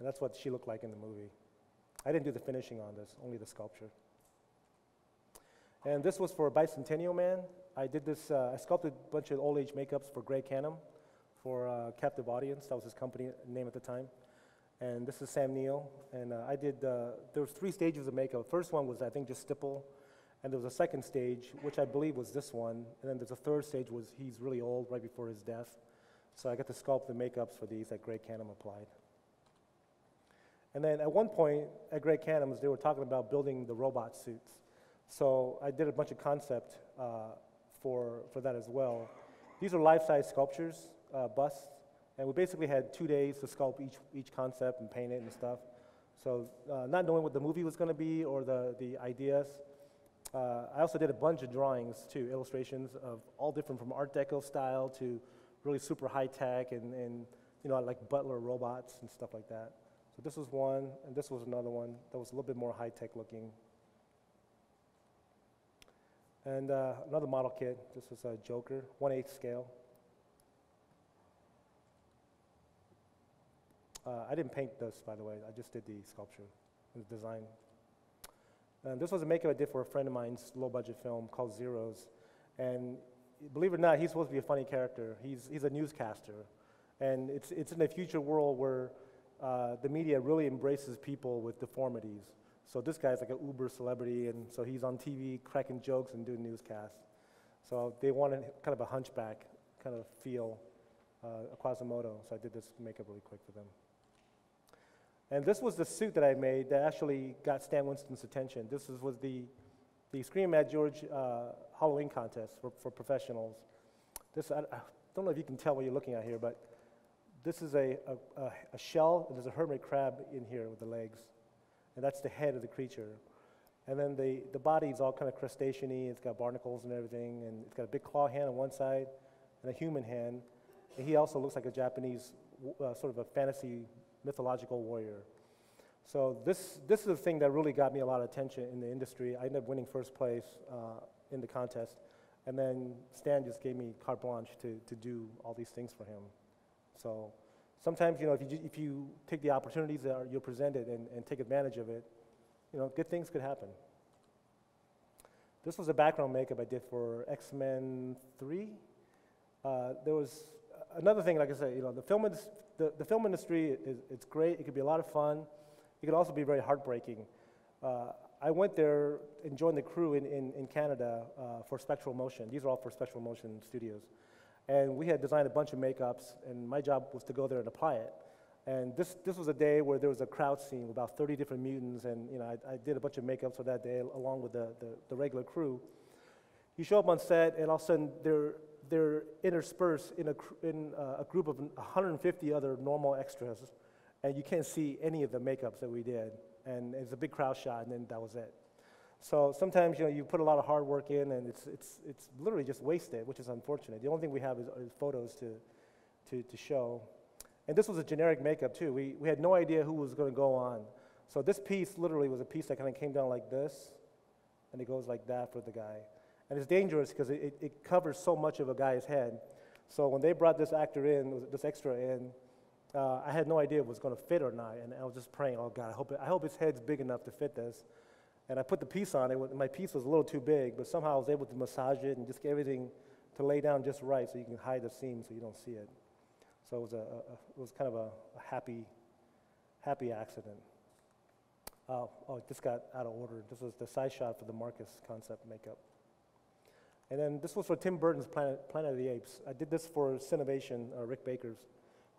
that's what she looked like in the movie. I didn't do the finishing on this, only the sculpture. And this was for a Bicentennial Man. I did this, uh, I sculpted a bunch of old age makeups for Greg Cannom for uh, Captive Audience. That was his company name at the time. And this is Sam Neill. And uh, I did, uh, there was three stages of makeup. First one was, I think, just stipple. And there was a second stage, which I believe was this one. And then there's a third stage was he's really old right before his death. So I got to sculpt the makeups for these that Greg Cannom applied. And then at one point at Greg Cannom's, they were talking about building the robot suits. So I did a bunch of concept uh, for, for that as well. These are life-size sculptures, uh, busts, and we basically had two days to sculpt each, each concept and paint it and stuff. So uh, not knowing what the movie was going to be or the, the ideas, uh, I also did a bunch of drawings too, illustrations of all different from Art Deco style to really super high tech and, and you know, like Butler robots and stuff like that. So this was one, and this was another one that was a little bit more high tech looking. And uh, another model kit, this was a Joker, 1 8 scale. Uh, I didn't paint this, by the way, I just did the sculpture, the design. And this was a makeup I did for a friend of mine's low budget film called Zeros. And believe it or not, he's supposed to be a funny character. He's, he's a newscaster. And it's, it's in a future world where uh, the media really embraces people with deformities. So this guy's like an uber celebrity, and so he's on TV cracking jokes and doing newscasts. So they wanted kind of a hunchback kind of feel, uh, Quasimodo. So I did this makeup really quick for them. And this was the suit that I made that actually got Stan Winston's attention. This was the, the Scream at George uh, Halloween contest for, for professionals. This, I, I, don't know if you can tell what you're looking at here, but this is a, a, a shell, and there's a hermit crab in here with the legs. And that's the head of the creature. And then the, the body is all kind of crustacean y, It's got barnacles and everything, and it's got a big claw hand on one side and a human hand. And he also looks like a Japanese, uh, sort of a fantasy mythological warrior. So this, this is the thing that really got me a lot of attention in the industry. I ended up winning first place uh, in the contest. And then Stan just gave me carte blanche to, to do all these things for him. So sometimes, you know, if you, if you take the opportunities that are, you're presented and, and take advantage of it, you know, good things could happen. This was a background makeup I did for X-Men 3. Uh, there was another thing, like I said, you know, the film, the, the film industry is it's great. It could be a lot of fun, it could also be very heartbreaking. Uh, I went there and joined the crew in, in, in Canada uh, for Spectral Motion. These are all for Spectral Motion Studios. And we had designed a bunch of makeups, and my job was to go there and apply it. And this, this was a day where there was a crowd scene with about 30 different mutants, and you know, I, I did a bunch of makeups for that day along with the, the, the regular crew. You show up on set, and all of a sudden they're, they're interspersed in, a, in uh, a group of 150 other normal extras, and you can't see any of the makeups that we did. And it's a big crowd shot, and then that was it. So sometimes you know you put a lot of hard work in, and it's it's it's literally just wasted, which is unfortunate. The only thing we have is, is photos to, to to show. And this was a generic makeup too. We we had no idea who was going to go on. So this piece literally was a piece that kind of came down like this, and it goes like that for the guy. And it's dangerous because it, it, it covers so much of a guy's head. So when they brought this actor in, this extra in, uh, I had no idea if it was going to fit or not. And I was just praying, oh God, I hope, it, I hope his head's big enough to fit this. And I put the piece on it. My piece was a little too big, but somehow I was able to massage it and just get everything to lay down just right so you can hide the seam so you don't see it. So it was, a, a it was kind of a, a, happy, happy accident. Oh, oh, just got out of order. This was the side shot for the Marcus concept makeup. And then this was for Tim Burton's Planet, Planet of the Apes. I did this for Cinovation, uh, Rick Baker's,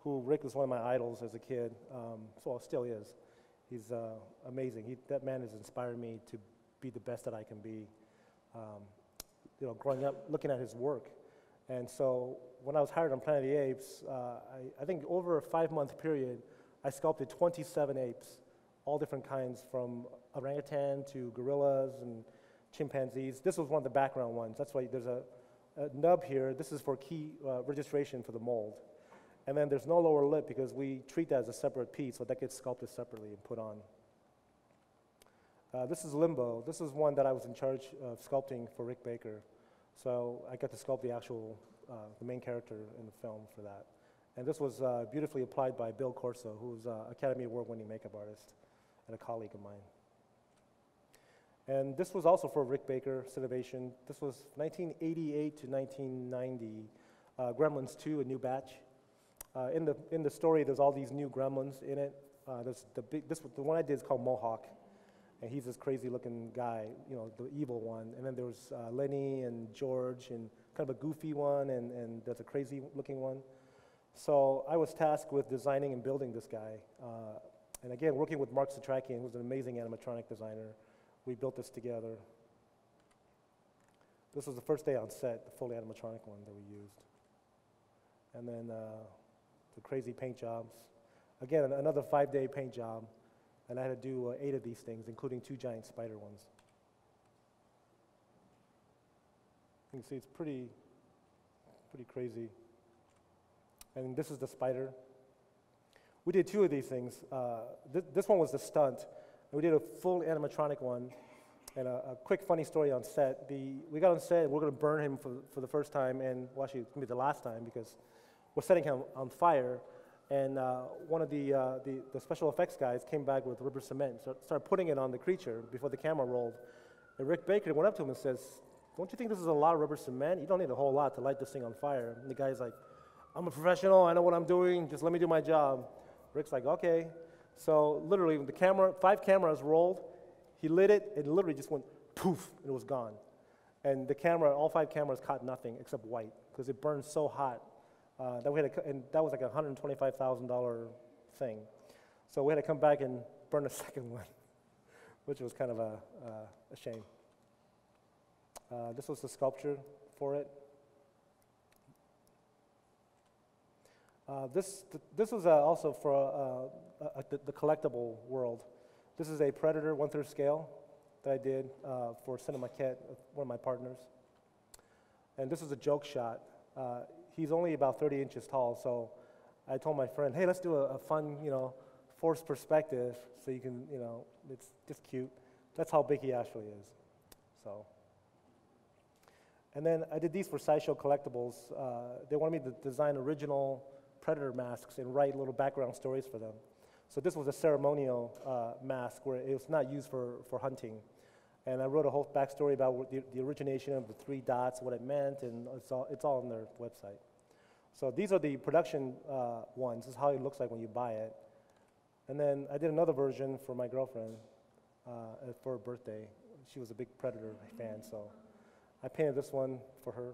who Rick was one of my idols as a kid, um, so still is. He's uh, amazing. He, that man has inspired me to be the best that I can be. Um, you know, growing up, looking at his work. And so when I was hired on Planet of the Apes, uh, I, I think over a five-month period, I sculpted 27 apes, all different kinds, from orangutan to gorillas and chimpanzees. This was one of the background ones. That's why there's a, a nub here. This is for key uh, registration for the mold. And then there's no lower lip because we treat that as a separate piece, so that gets sculpted separately and put on. Uh, this is Limbo. This is one that I was in charge of sculpting for Rick Baker. So I got to sculpt the actual, uh, the main character in the film for that. And this was uh, beautifully applied by Bill Corso, who's an Academy Award winning makeup artist and a colleague of mine. And this was also for Rick Baker, Cinovation. This was 1988 to 1990. Uh, Gremlins 2, a new batch. Uh, in, the, in the story, there's all these new gremlins in it. Uh, there's the, big, this, the one I did is called Mohawk. And he's this crazy looking guy, you know, the evil one. And then there was uh, Lenny and George and kind of a goofy one, and, and there's a crazy looking one. So I was tasked with designing and building this guy. Uh, and again, working with Mark Setrakian, who's an amazing animatronic designer we built this together. This was the first day on set, the fully animatronic one that we used. And then uh, the crazy paint jobs. Again, another five day paint job. And I had to do uh, eight of these things, including two giant spider ones. You can see it's pretty, pretty crazy. And this is the spider. We did two of these things. Uh, th this one was the stunt. We did a full animatronic one. And a, a, quick funny story on set. The, we got on set, we're going to burn him for, for the first time, and well, actually, it's to be the last time because we're setting him on fire. And uh, one of the, uh, the, the, special effects guys came back with rubber cement, so started putting it on the creature before the camera rolled. And Rick Baker went up to him and says, Don't you think this is a lot of rubber cement? You don't need a whole lot to light this thing on fire. And the guy's like, I'm a professional, I know what I'm doing, just let me do my job. Rick's like, Okay. So literally, the camera, five cameras rolled. He lit it, it literally just went poof, and it was gone. And the camera, all five cameras caught nothing except white because it burned so hot uh, that we had to, and that was like a $125,000 thing. So we had to come back and burn a second one, which was kind of a, uh, a shame. Uh, this was the sculpture for it. Uh, this, th- this was uh, also for uh, uh, the, the, collectible world. This is a Predator one third scale that I did uh, for Cinemaquette, one of my partners. And this is a joke shot. he's only about 30 inches tall, so I told my friend, hey, let's do a, a fun, you know, forced perspective so you can, you know, it's just cute. That's how big he actually is. So. And then I did these for Sideshow Collectibles. Uh, they wanted me to design original predator masks and write little background stories for them. So this was a ceremonial uh, mask where it was not used for, for hunting. And I wrote a whole backstory about the, the origination of the three dots, what it meant, and it's all, it's all on their website. So these are the production uh, ones. This is how it looks like when you buy it. And then I did another version for my girlfriend uh, for her birthday. She was a big Predator fan, so I painted this one for her.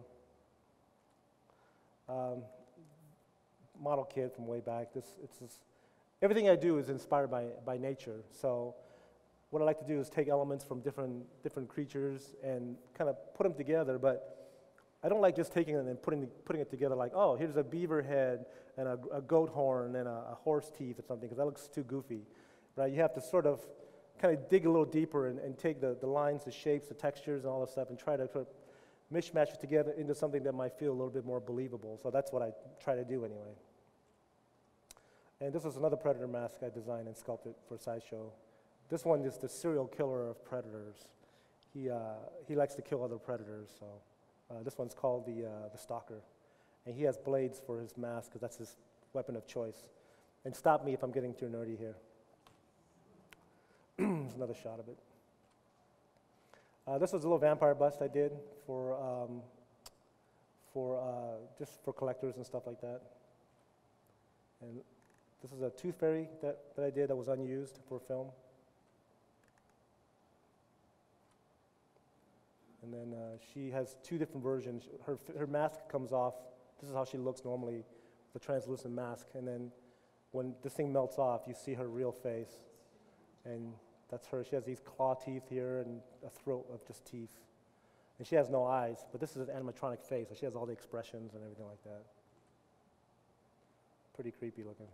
Um, model kit from way back. This, it's just, everything I do is inspired by, by nature. So what I like to do is take elements from different, different creatures and kind of put them together, but I don't like just taking it and putting, putting it together like, oh, here's a beaver head and a, a goat horn and a, a horse teeth or something, because that looks too goofy, right? You have to sort of kind of dig a little deeper and, and take the, the lines, the shapes, the textures, and all this stuff and try to sort of mishmash it together into something that might feel a little bit more believable. So that's what I try to do anyway. And this is another predator mask I designed and sculpted for Sideshow. This one is the serial killer of predators. He, uh, he likes to kill other predators, so uh, this one's called the, uh, the Stalker. And he has blades for his mask because that's his weapon of choice. And stop me if I'm getting too nerdy here. There's another shot of it. Uh, this was a little vampire bust I did for, um, for uh, just for collectors and stuff like that. And this is a tooth fairy that, that I did that was unused for film. And then uh, she has two different versions. Her, her mask comes off. This is how she looks normally, the translucent mask. And then when this thing melts off, you see her real face. And that's her. She has these claw teeth here and a throat of just teeth. And she has no eyes, but this is an animatronic face, so she has all the expressions and everything like that. Pretty creepy looking.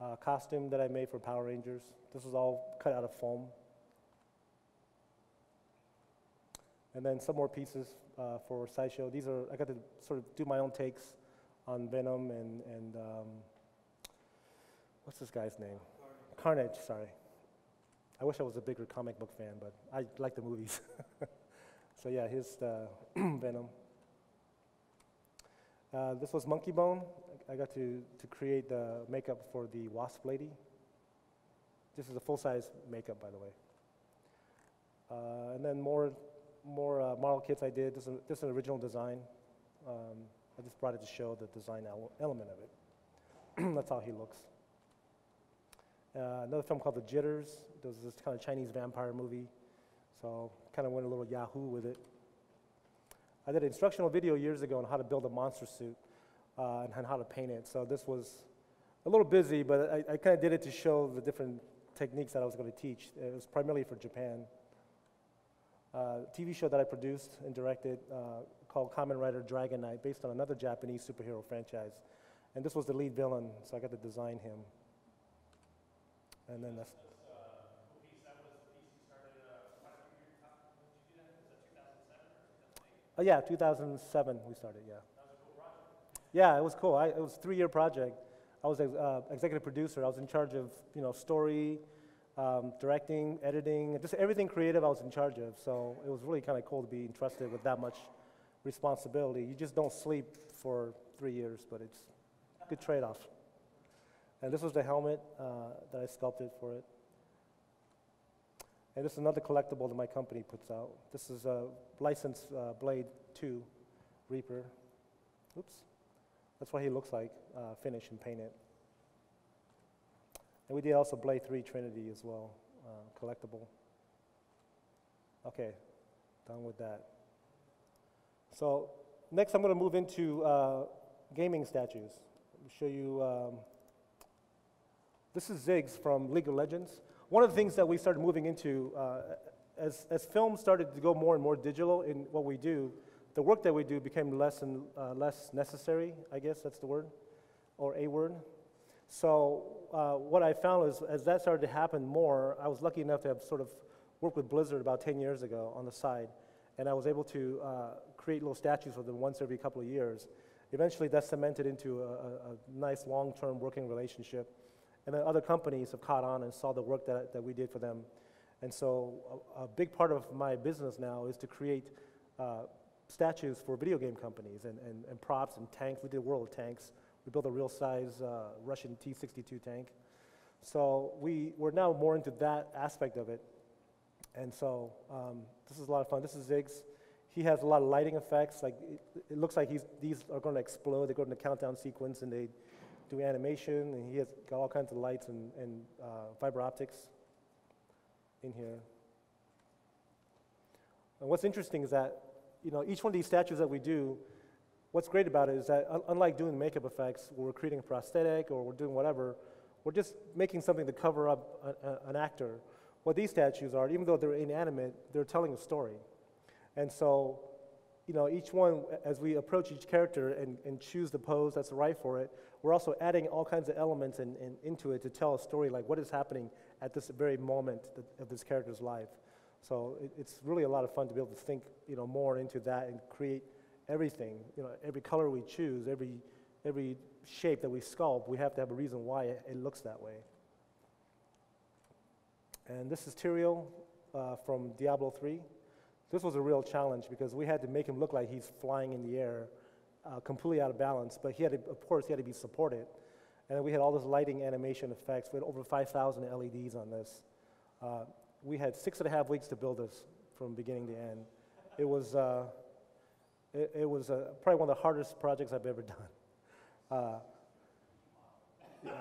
Uh, costume that I made for Power Rangers. This is all cut out of foam. And then some more pieces uh, for Sideshow. These are, I got to sort of do my own takes on Venom and, and um, what's this guy's name? Carnage. Carnage, sorry. I wish I was a bigger comic book fan, but I like the movies. so yeah, here's the Venom. Uh, this was Monkey Bone. I got to, to create the makeup for the Wasp Lady. This is a full-size makeup, by the way. Uh, and then more more uh, model kits I did. This is, this is an original design. Um, I just brought it to show the design element of it. That's how he looks. Uh, another film called The Jitters. There was this kind of Chinese vampire movie. So kind of went a little Yahoo with it. I did an instructional video years ago on how to build a monster suit uh, and, how to paint it. So this was a little busy, but I, I kind of did it to show the different techniques that I was going to teach. It was primarily for Japan uh, TV show that I produced and directed uh, called Common Rider Dragon Knight, based on another Japanese superhero franchise. And this was the lead villain, so I got to design him. And then that's. Oh yeah, 2007 we started. Yeah. Yeah, it was cool. I, it was a three-year project. I was uh, executive producer. I was in charge of you know story, um, directing, editing, just everything creative I was in charge of. So it was really kind of cool to be entrusted with that much responsibility. You just don't sleep for three years, but it's a good trade off. And this was the helmet uh, that I sculpted for it. And this is another collectible that my company puts out. This is a licensed uh, Blade 2 Reaper. Oops. That's what he looks like, uh, finish and painted. And we did also Blade 3 Trinity as well, uh, collectible. Okay, done with that. So next I'm going to move into uh, gaming statues. Let me show you, um, this is Ziggs from League of Legends. One of the things that we started moving into, uh, as, as film started to go more and more digital in what we do, the work that we do became less and uh, less necessary, I guess that's the word, or a word. So uh, what I found is, as that started to happen more, I was lucky enough to have sort of worked with Blizzard about 10 years ago on the side, and I was able to uh, create little statues for them once every couple of years. Eventually, that cemented into a, a, nice long-term working relationship, and then other companies have caught on and saw the work that, that we did for them. And so a, a big part of my business now is to create uh, statues for video game companies and, and, and props and tanks. We did World of Tanks we built a real size uh, Russian T 62 tank. So we, we're now more into that aspect of it. And so um, this is a lot of fun. This is Ziggs. He has a lot of lighting effects. Like it, it looks like he's, these are going to explode. They go into countdown sequence and they do animation, and he has got all kinds of lights and, and uh, fiber optics in here. And what's interesting is that, you know, each one of these statues that we do, what's great about it is that un- unlike doing makeup effects, where we're creating a prosthetic or we're doing whatever, we're just making something to cover up a, a, an actor. What these statues are, even though they're inanimate, they're telling a story. And so, you know, each one, as we approach each character and, and choose the pose that's right for it, we're also adding all kinds of elements in, in, into it to tell a story like what is happening at this very moment of this character's life. So it, it's really a lot of fun to be able to think, you know, more into that and create everything. You know, every color we choose, every every shape that we sculpt, we have to have a reason why it, it looks that way. And this is Tyrael uh, from Diablo 3. This was a real challenge because we had to make him look like he's flying in the air, uh, completely out of balance. But he had to, of course, he had to be supported. And we had all this lighting animation effects. We had over 5,000 LEDs on this. Uh, we had six and a half weeks to build this from beginning to end. It was, uh, it, it, was uh, probably one of the hardest projects I've ever done. Uh, yeah.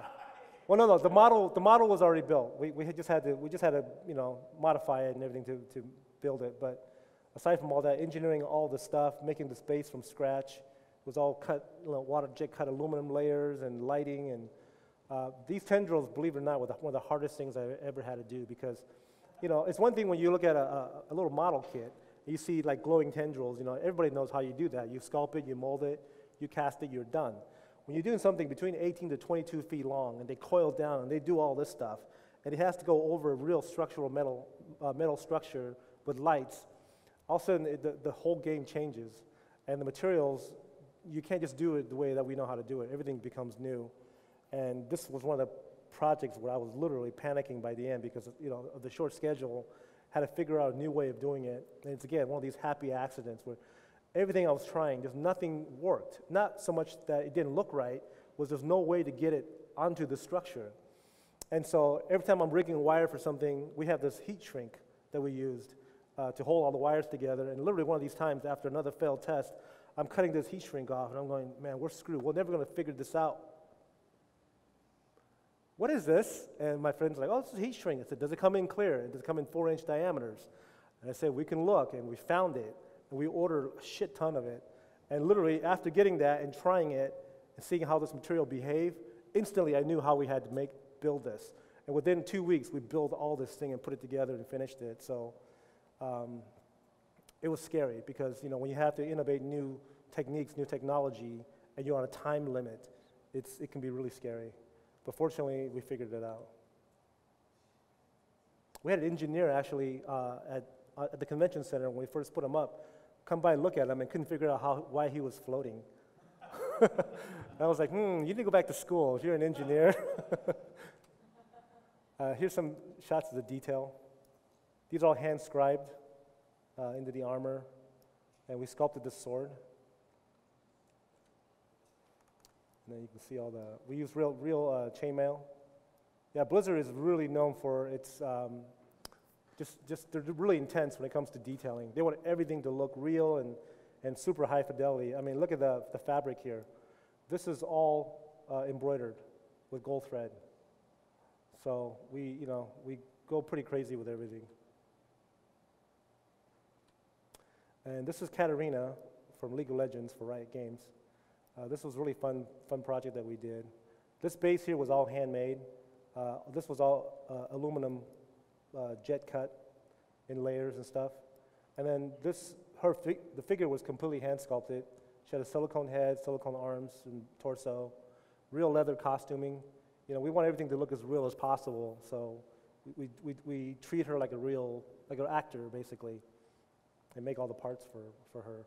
Well, no, no, the model, the model was already built. We, we had just had to, we just had to, you know, modify it and everything to, to build it. But aside from all that, engineering all the stuff, making the space from scratch, was all cut, you know, water jet cut aluminum layers and lighting. And uh, these tendrils, believe it or not, were the, one of the hardest things I ever had to do because, you know, it's one thing when you look at a, a, a little model kit, you see like glowing tendrils, you know, everybody knows how you do that. You sculpt it, you mold it, you cast it, you're done. When you're doing something between 18 to 22 feet long and they coil down and they do all this stuff, and it has to go over a real structural metal, uh, metal structure with lights, all of a sudden it, the, the whole game changes. And the materials, you can't just do it the way that we know how to do it. Everything becomes new. And this was one of the projects where I was literally panicking by the end because you know of the short schedule, had to figure out a new way of doing it. And it's again one of these happy accidents where everything I was trying, just nothing worked. Not so much that it didn't look right, was there's no way to get it onto the structure. And so every time I'm rigging a wire for something, we have this heat shrink that we used uh, to hold all the wires together. And literally one of these times, after another failed test, I'm cutting this heat shrink off, and I'm going, man, we're screwed. We're never going to figure this out. What is this? And my friend's like, oh, this is heat shrink. I said, does it come in clear? Does it come in four inch diameters? And I said, we can look, and we found it. And we ordered a shit ton of it. And literally, after getting that and trying it and seeing how this material behaved, instantly I knew how we had to make build this. And within two weeks, we built all this thing and put it together and finished it. So um, it was scary because you know when you have to innovate new techniques, new technology, and you're on a time limit, it's, it can be really scary. But fortunately, we figured it out. We had an engineer actually uh, at, uh, at the convention center when we first put him up come by and look at him and couldn't figure out how, why he was floating. I was like, hmm, you need to go back to school if you're an engineer. uh, here's some shots of the detail. These are all hand scribed uh, into the armor, and we sculpted the sword. And then you can see all the, we use real, real uh, chainmail. Yeah, Blizzard is really known for its um, just, just they're really intense when it comes to detailing. They want everything to look real and, and super high fidelity. I mean, look at the, the fabric here. This is all uh, embroidered with gold thread. So we, you know, we go pretty crazy with everything. And this is Katarina from League of Legends for Riot Games. Uh, this was really fun, fun project that we did. This base here was all handmade. Uh, this was all uh, aluminum uh, jet cut in layers and stuff. And then this, her fi- the figure was completely hand sculpted. She had a silicone head, silicone arms and torso, real leather costuming. You know, we want everything to look as real as possible, so we, we, we treat her like a real, like an actor, basically, and make all the parts for, for her.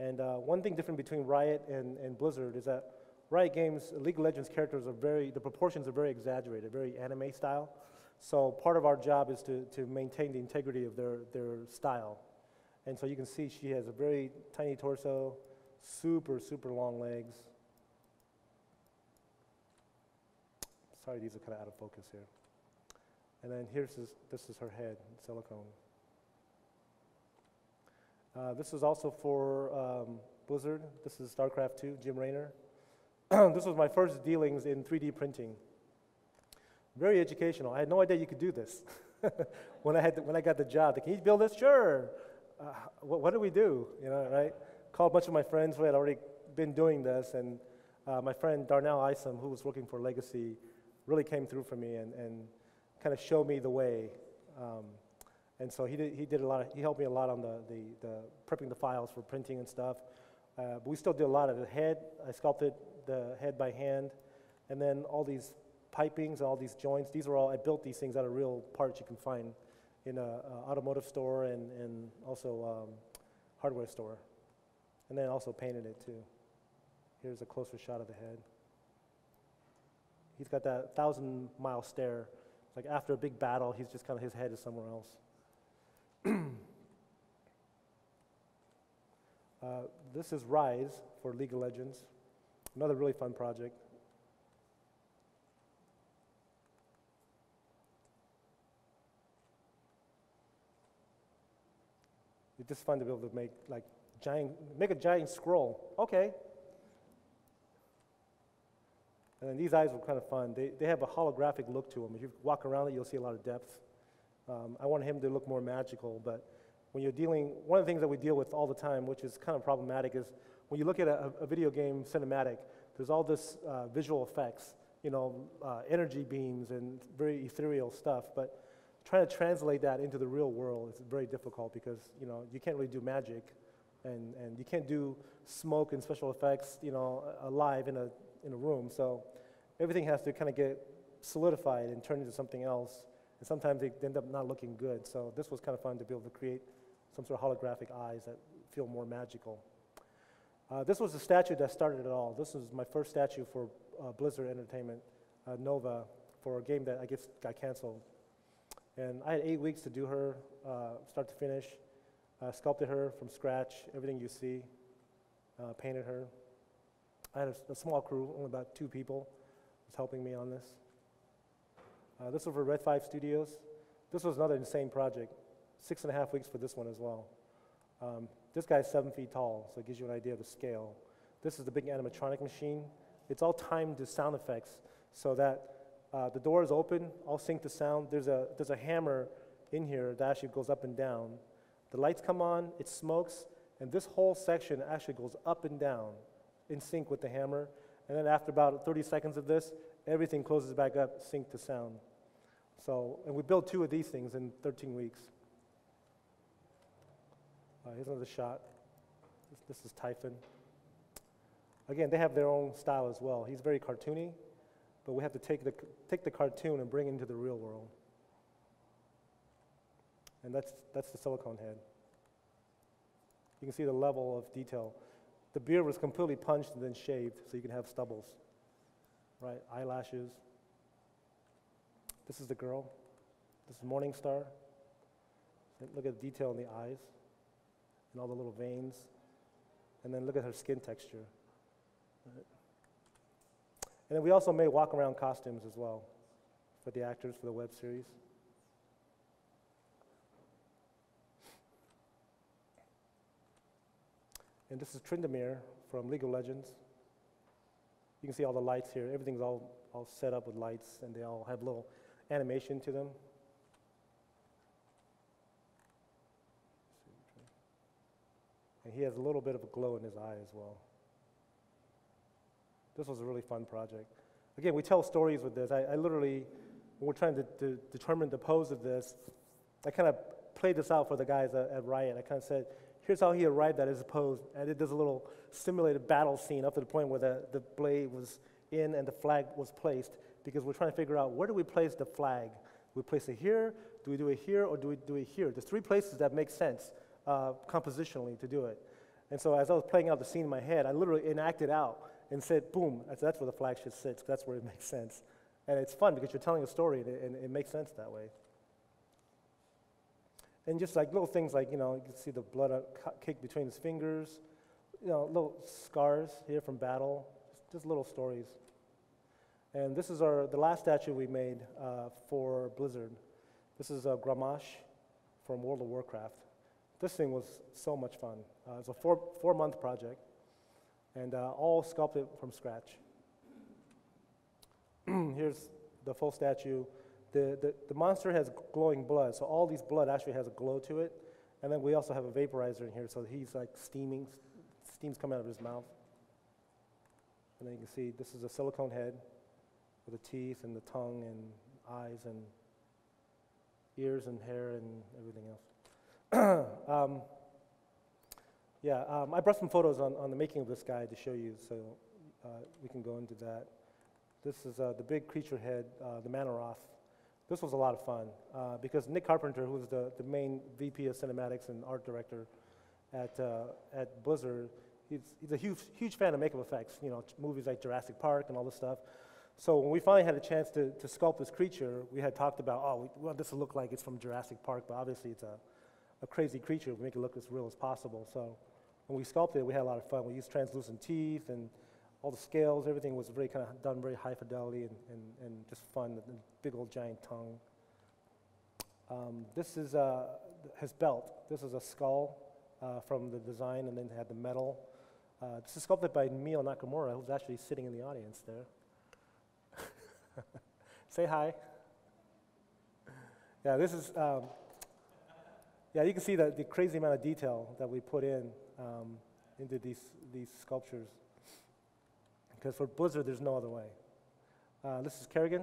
And uh, one thing different between Riot and, and Blizzard is that Riot Games, League of Legends characters are very, the proportions are very exaggerated, very anime style. So part of our job is to, to maintain the integrity of their, their style. And so you can see she has a very tiny torso, super, super long legs. Sorry, these are kind of out of focus here. And then here's this, this is her head, silicone. Uh, this is also for um, Blizzard. This is StarCraft 2, Jim Raynor. this was my first dealings in 3D printing. Very educational. I had no idea you could do this. when, I had the, when I got the job, can you build this? Sure. Uh, what, what do we do? You know, right? Called a bunch of my friends who had already been doing this, and uh, my friend Darnell Isom, who was working for Legacy, really came through for me and, and kind of showed me the way. Um, and so he did, he did a lot, of, he helped me a lot on the, the, the prepping the files for printing and stuff. Uh, but we still did a lot of the head. I sculpted the head by hand. And then all these pipings all these joints, these are all, I built these things out of real parts you can find in an automotive store and, and also um, hardware store. And then also painted it too. Here's a closer shot of the head. He's got that thousand mile stare. It's like after a big battle, he's just kind of, his head is somewhere else. Uh, this is Ryze for League of Legends, another really fun project. It's just fun to be able to make like giant, make a giant scroll. Okay. And then these eyes were kind of fun. They, they have a holographic look to them. If you walk around it, you'll see a lot of depth. Um, I want him to look more magical, but when you're dealing, one of the things that we deal with all the time, which is kind of problematic, is when you look at a, a video game cinematic, there's all this uh, visual effects, you know, uh, energy beams and very ethereal stuff, but trying to translate that into the real world is very difficult because you know you can't really do magic, and, and you can't do smoke and special effects you know alive in a in a room. So everything has to kind of get solidified and turned into something else. And sometimes they end up not looking good. So this was kind of fun to be able to create some sort of holographic eyes that feel more magical. Uh, this was the statue that started it all. This was my first statue for uh, Blizzard Entertainment, uh, Nova, for a game that I guess got canceled. And I had eight weeks to do her, uh, start to finish. Sculpted her from scratch, everything you see, uh, painted her. I had a, a, small crew, only about two people, was helping me on this. Uh, this was for Red 5 Studios. This was another insane project. Six and a half weeks for this one as well. Um, this guy's seven feet tall, so it gives you an idea of the scale. This is the big animatronic machine. It's all timed to sound effects so that uh, the door is open, all sync to sound. There's a, there's a hammer in here that actually goes up and down. The lights come on, it smokes, and this whole section actually goes up and down in sync with the hammer. And then after about 30 seconds of this, everything closes back up, sync to sound. So, and we built two of these things in 13 weeks. Uh, here's another shot. This, this is Typhon. Again, they have their own style as well. He's very cartoony, but we have to take the, take the cartoon and bring it into the real world. And that's, that's the silicone head. You can see the level of detail. The beard was completely punched and then shaved so you can have stubbles, right? Eyelashes. This is the girl. This is Morning Star. Look at the detail in the eyes and all the little veins. And then look at her skin texture. And then we also made walk around costumes as well for the actors for the web series. And this is Tryndamere from League of Legends. You can see all the lights here. Everything's all, all set up with lights, and they all have little animation to them. And he has a little bit of a glow in his eye as well. This was a really fun project. Again, we tell stories with this. I, I literally, when we're trying to, to, determine the pose of this, I kind of played this out for the guys at, at Riot. I kind of said, here's how he arrived at his pose. And it does a little simulated battle scene up to the point where the, the blade was in and the flag was placed because we're trying to figure out where do we place the flag? We place it here? Do we do it here? Or do we do it here? There's three places that make sense uh, compositionally to do it. And so as I was playing out the scene in my head, I literally enacted out and said, boom, that's, that's where the flag should sit. That's where it makes sense. And it's fun because you're telling a story and it, and it makes sense that way. And just like little things like, you know, you can see the blood kick between his fingers, you know, little scars here from battle, just, just little stories. And this is our, the last statue we made uh, for Blizzard. This is a Grommash from World of Warcraft. This thing was so much fun. Uh, it's a four, four month project and uh, all sculpted from scratch. here's the full statue. The, the, the monster has glowing blood, so all these blood actually has a glow to it. And then we also have a vaporizer in here, so he's like steaming, steam's coming out of his mouth. And then you can see this is a silicone head the teeth and the tongue and eyes and ears and hair and everything else. um, yeah, um, I brought some photos on, on the making of this guy to show you, so uh, we can go into that. This is uh, the big creature head, uh, the Mannoroth. This was a lot of fun uh, because Nick Carpenter, who's the, the main VP of cinematics and art director at, uh, at Blizzard, he's, he's a huge, huge fan of makeup effects, you know, movies like Jurassic Park and all this stuff. So when we finally had a chance to, to sculpt this creature, we had talked about, oh, we want this to look like it's from Jurassic Park, but obviously it's a, a crazy creature. We make it look as real as possible. So when we sculpted it, we had a lot of fun. We used translucent teeth and all the scales, everything was very kind of done very high fidelity and, and, and just fun, the big old giant tongue. Um, this is uh, his belt. This is a skull uh, from the design, and then had the metal. Uh, this is sculpted by Mio Nakamura, who's actually sitting in the audience there. Say hi. Yeah, this is, um, yeah, you can see the, the crazy amount of detail that we put in um, into these, these sculptures. Because for Blizzard, there's no other way. Uh, this is Kerrigan.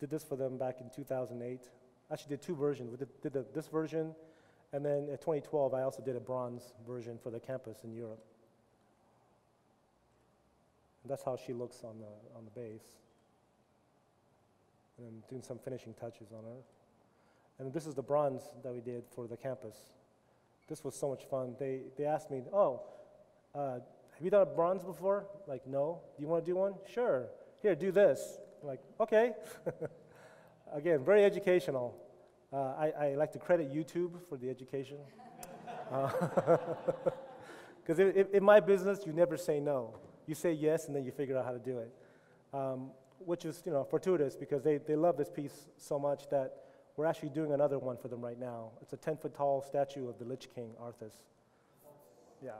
Did this for them back in 2008. Actually, did two versions. We did, did the, this version, and then in 2012, I also did a bronze version for the campus in Europe. And that's how she looks on the, on the base. And I'm doing some finishing touches on her. And this is the bronze that we did for the campus. This was so much fun. They, they asked me, oh, uh, have you done a bronze before? Like, no. Do you want to do one? Sure. Here, do this. I'm like, okay. Again, very educational. Uh, I, I, like to credit YouTube for the education. Because uh, in my business, you never say no. You say yes, and then you figure out how to do it. Um, which is, you know, fortuitous because they, they love this piece so much that we're actually doing another one for them right now. It's a 10-foot tall statue of the Lich King, Arthas. Yeah,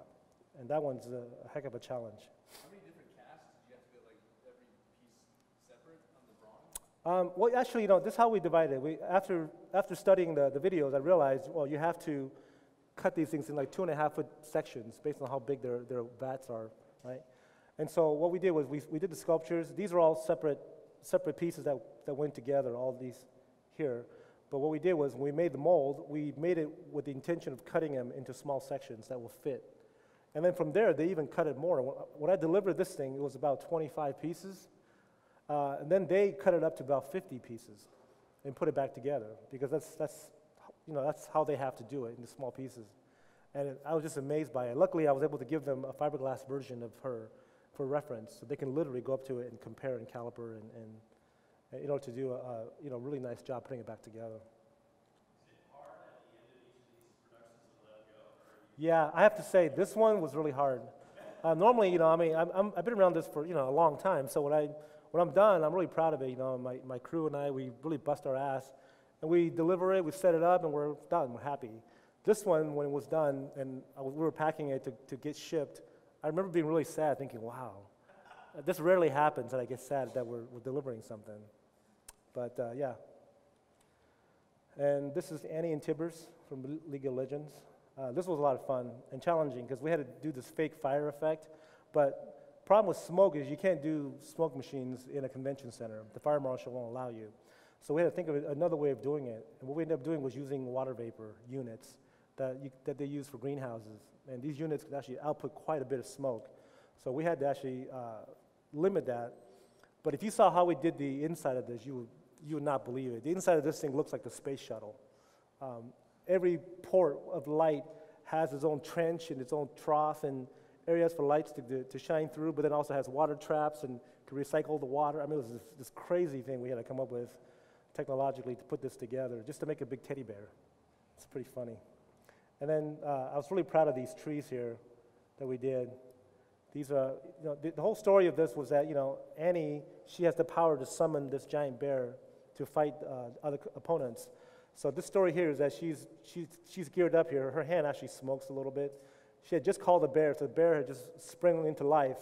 and that one's a, a heck of a challenge. How many different casts did you have to get, like, every piece separate on the bronze? Um, well, actually, you know, this is how we divide it. We, after, after studying the, the videos, I realized, well, you have to cut these things in like two and a half foot sections based on how big their, their vats are, right? And so what we did was we, we did the sculptures. These are all separate, separate pieces that, that went together, all these here. But what we did was when we made the mold, we made it with the intention of cutting them into small sections that will fit. And then from there, they even cut it more. When I delivered this thing, it was about 25 pieces. Uh, and then they cut it up to about 50 pieces and put it back together because that's, that's, you know, that's how they have to do it in the small pieces. And it, I was just amazed by it. Luckily, I was able to give them a fiberglass version of her for reference. So they can literally go up to it and compare and caliper and, and in order to do a, a you know, really nice job putting it back together. Yeah, I have to say, this one was really hard. Uh, normally, you know, I mean, I'm, i have been around this for, you know, a long time. So when, I, when I'm done, I'm really proud of it. You know, my, my crew and I, we really bust our ass. And we deliver it, we set it up, and we're done. We're happy. This one, when it was done, and we were packing it to, to get shipped, I remember being really sad, thinking, wow, this rarely happens that I get sad that we're, we're delivering something. But uh, yeah. And this is Annie and Tibbers from League of Legends. Uh, this was a lot of fun and challenging because we had to do this fake fire effect. But problem with smoke is you can't do smoke machines in a convention center. The fire marshal won't allow you. So we had to think of another way of doing it. And what we ended up doing was using water vapor units that, you, that they use for greenhouses. And these units could actually output quite a bit of smoke. So we had to actually uh, limit that. But if you saw how we did the inside of this, you would, you would not believe it. The inside of this thing looks like the space shuttle. Um, every port of light has its own trench and its own trough and areas for lights to, to shine through, but then also has water traps and can recycle the water. I mean, it was this, this crazy thing we had to come up with technologically to put this together, just to make a big teddy bear. It's pretty funny. And then uh, I was really proud of these trees here that we did. These are, you know, the, the, whole story of this was that, you know, Annie, she has the power to summon this giant bear to fight uh, other opponents. So this story here is that she's, she's, she's geared up here. Her hand actually smokes a little bit. She had just called the bear, so the bear had just sprung into life.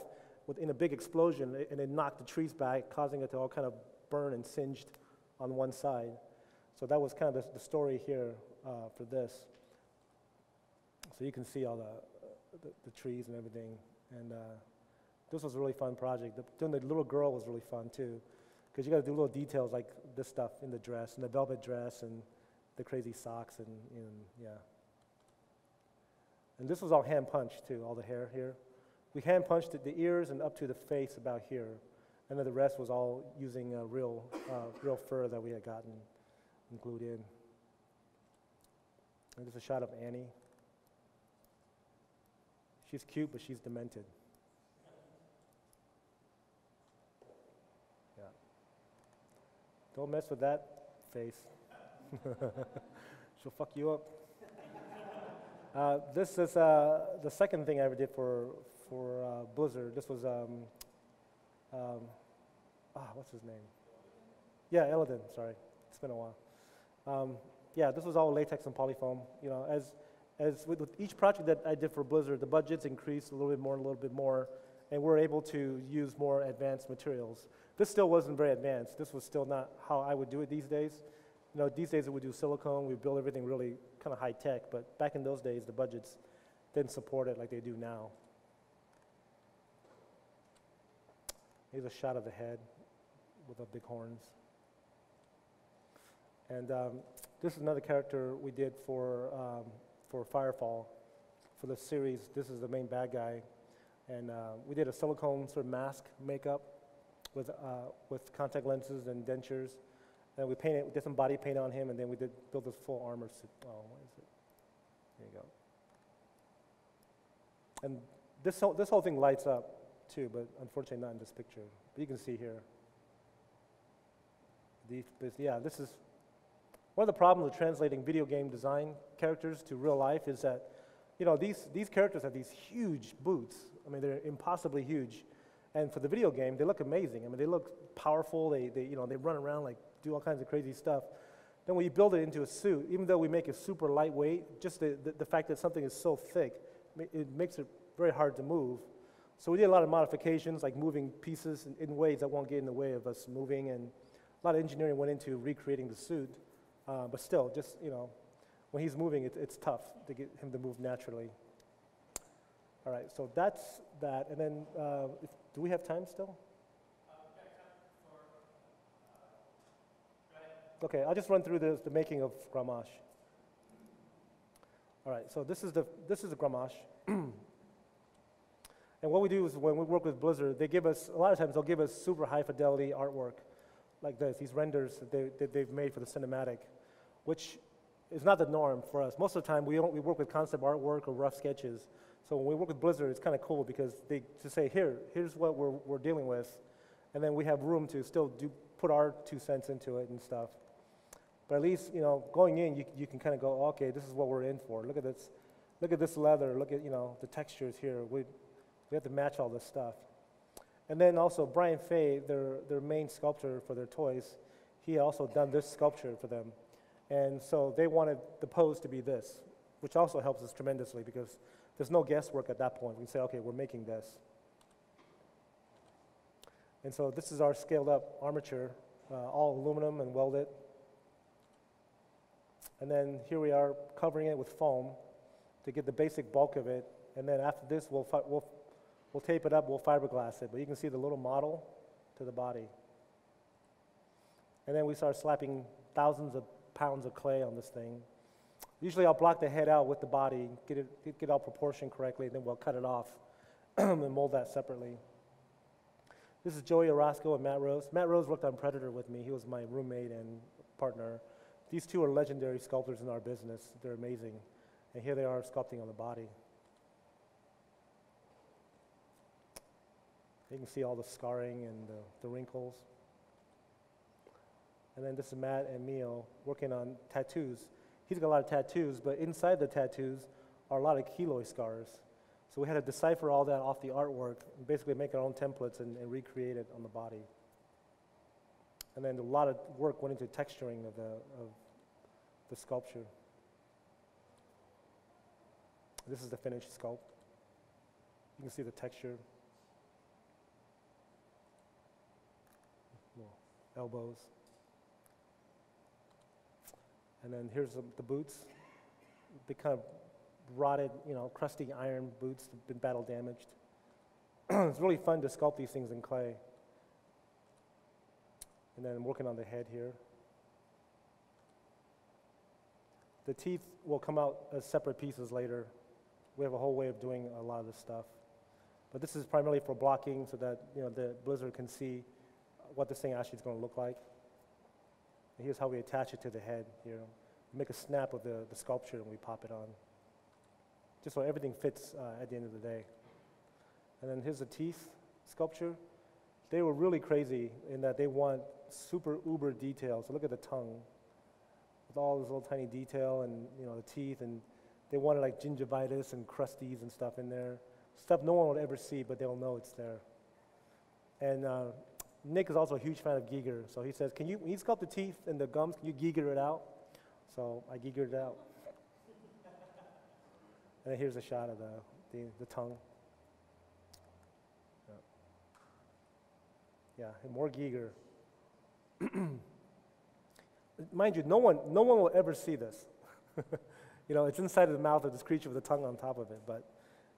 within a big explosion, and it knocked the trees back, causing it to all kind of burn and singed on one side. So that was kind of the, the story here uh, for this. So you can see all the, the, the trees and everything. And uh, this was a really fun project. The, doing the little girl was really fun too, because you got to do little details like this stuff in the dress, and the velvet dress, and the crazy socks, and, and yeah. And this was all hand punched too, all the hair here. We hand punched the ears and up to the face about here, and then the rest was all using uh, real, uh, real fur that we had gotten and glued in. And this is a shot of Annie. She's cute, but she's demented. Yeah. Don't mess with that face. She'll fuck you up. Uh, this is uh, the second thing I ever did for, for uh, Blizzard. This was, um, um, ah, what's his name? Yeah, Illidan, sorry. It's been a while. Um, yeah, this was all latex and polyfoam. You know, as, as with, with each project that I did for Blizzard, the budgets increased a little bit more and a little bit more, and we're able to use more advanced materials. This still wasn't very advanced. This was still not how I would do it these days. You know, these days we would do silicone, we build everything really kind of high tech, but back in those days, the budgets didn't support it like they do now. Here's a shot of the head with the big horns. And um, this is another character we did for, um, for Firefall. For the series, this is the main bad guy. And uh, we did a silicone sort of mask makeup with, uh, with contact lenses and dentures. And we painted, we did some body paint on him, and then we did build this full armor suit. Oh, what is it? There you go. And this whole, this whole thing lights up too, but unfortunately not in this picture. But you can see here. The, this, yeah, this is one of the problems with translating video game design characters to real life is that, you know, these, these characters have these huge boots. I mean, they're impossibly huge. And for the video game, they look amazing. I mean, they look powerful. They, they, you know, they run around like do all kinds of crazy stuff. Then when you build it into a suit, even though we make it super lightweight, just the, the, the fact that something is so thick, it makes it very hard to move. So we did a lot of modifications, like moving pieces in, in ways that won't get in the way of us moving, and a lot of engineering went into recreating the suit. Uh, but still, just you know, when he's moving, it, it's tough to get him to move naturally. All right, so that's that. And then, uh, if, do we have time still? Okay, I'll just run through the, the making of Grommash. All right, so this is the, this is the Grommash. and what we do is when we work with Blizzard, they give us, a lot of times they'll give us super high fidelity artwork like this, these renders that, they, that they've made for the cinematic, which is not the norm for us. Most of the time we, don't, we work with concept artwork or rough sketches. So when we work with Blizzard, it's kind of cool because they just say, here, here's what we're, we're dealing with. And then we have room to still do, put our two cents into it and stuff. But at least, you know, going in, you, you can kind of go, okay, this is what we're in for. Look at this, look at this leather. Look at, you know, the textures here. We, we have to match all this stuff. And then also Brian Fay, their, their main sculptor for their toys, he also done this sculpture for them. And so they wanted the pose to be this, which also helps us tremendously because there's no guesswork at that point. We can say, okay, we're making this. And so this is our scaled up armature, uh, all aluminum and welded. And then here we are covering it with foam to get the basic bulk of it. And then after this, we'll, we'll, we'll tape it up, we'll fiberglass it. But you can see the little model to the body. And then we start slapping thousands of pounds of clay on this thing. Usually I'll block the head out with the body, get it get, all proportioned correctly, then we'll cut it off and mold that separately. This is Joey Orozco and Matt Rose. Matt Rose worked on Predator with me. He was my roommate and partner. These two are legendary sculptors in our business. They're amazing. And here they are sculpting on the body. You can see all the scarring and the, the wrinkles and then this is Matt and Neil working on tattoos. He's got a lot of tattoos, but inside the tattoos are a lot of keloid scars. So we had to decipher all that off the artwork and basically make our own templates and, and recreate it on the body. And then a lot of work went into texturing of the, of the sculpture. This is the finished sculpt. You can see the texture. Elbows. And then here's the, the boots. They kind of rotted, you know, crusty iron boots, that have been battle damaged. it's really fun to sculpt these things in clay. And then I'm working on the head here. The teeth will come out as separate pieces later. We have a whole way of doing a lot of this stuff. But this is primarily for blocking so that you know the blizzard can see what this thing actually is going to look like. And here's how we attach it to the head here. We make a snap of the, the sculpture and we pop it on. Just so everything fits uh, at the end of the day. And then here's the teeth sculpture. They were really crazy in that they want super uber detail. So look at the tongue with all this little tiny detail and you know the teeth and they wanted like gingivitis and crusties and stuff in there. Stuff no one would ever see, but they'll know it's there. And uh, Nick is also a huge fan of Giger, so he says, "Can you, when you sculpt the teeth and the gums, can you Giger it out?" So I Gigered it out. and then here's a shot of the, the, the tongue. Yeah, and more Giger. Mind you, no one, no one will ever see this. you know, it's inside of the mouth of this creature with a tongue on top of it, but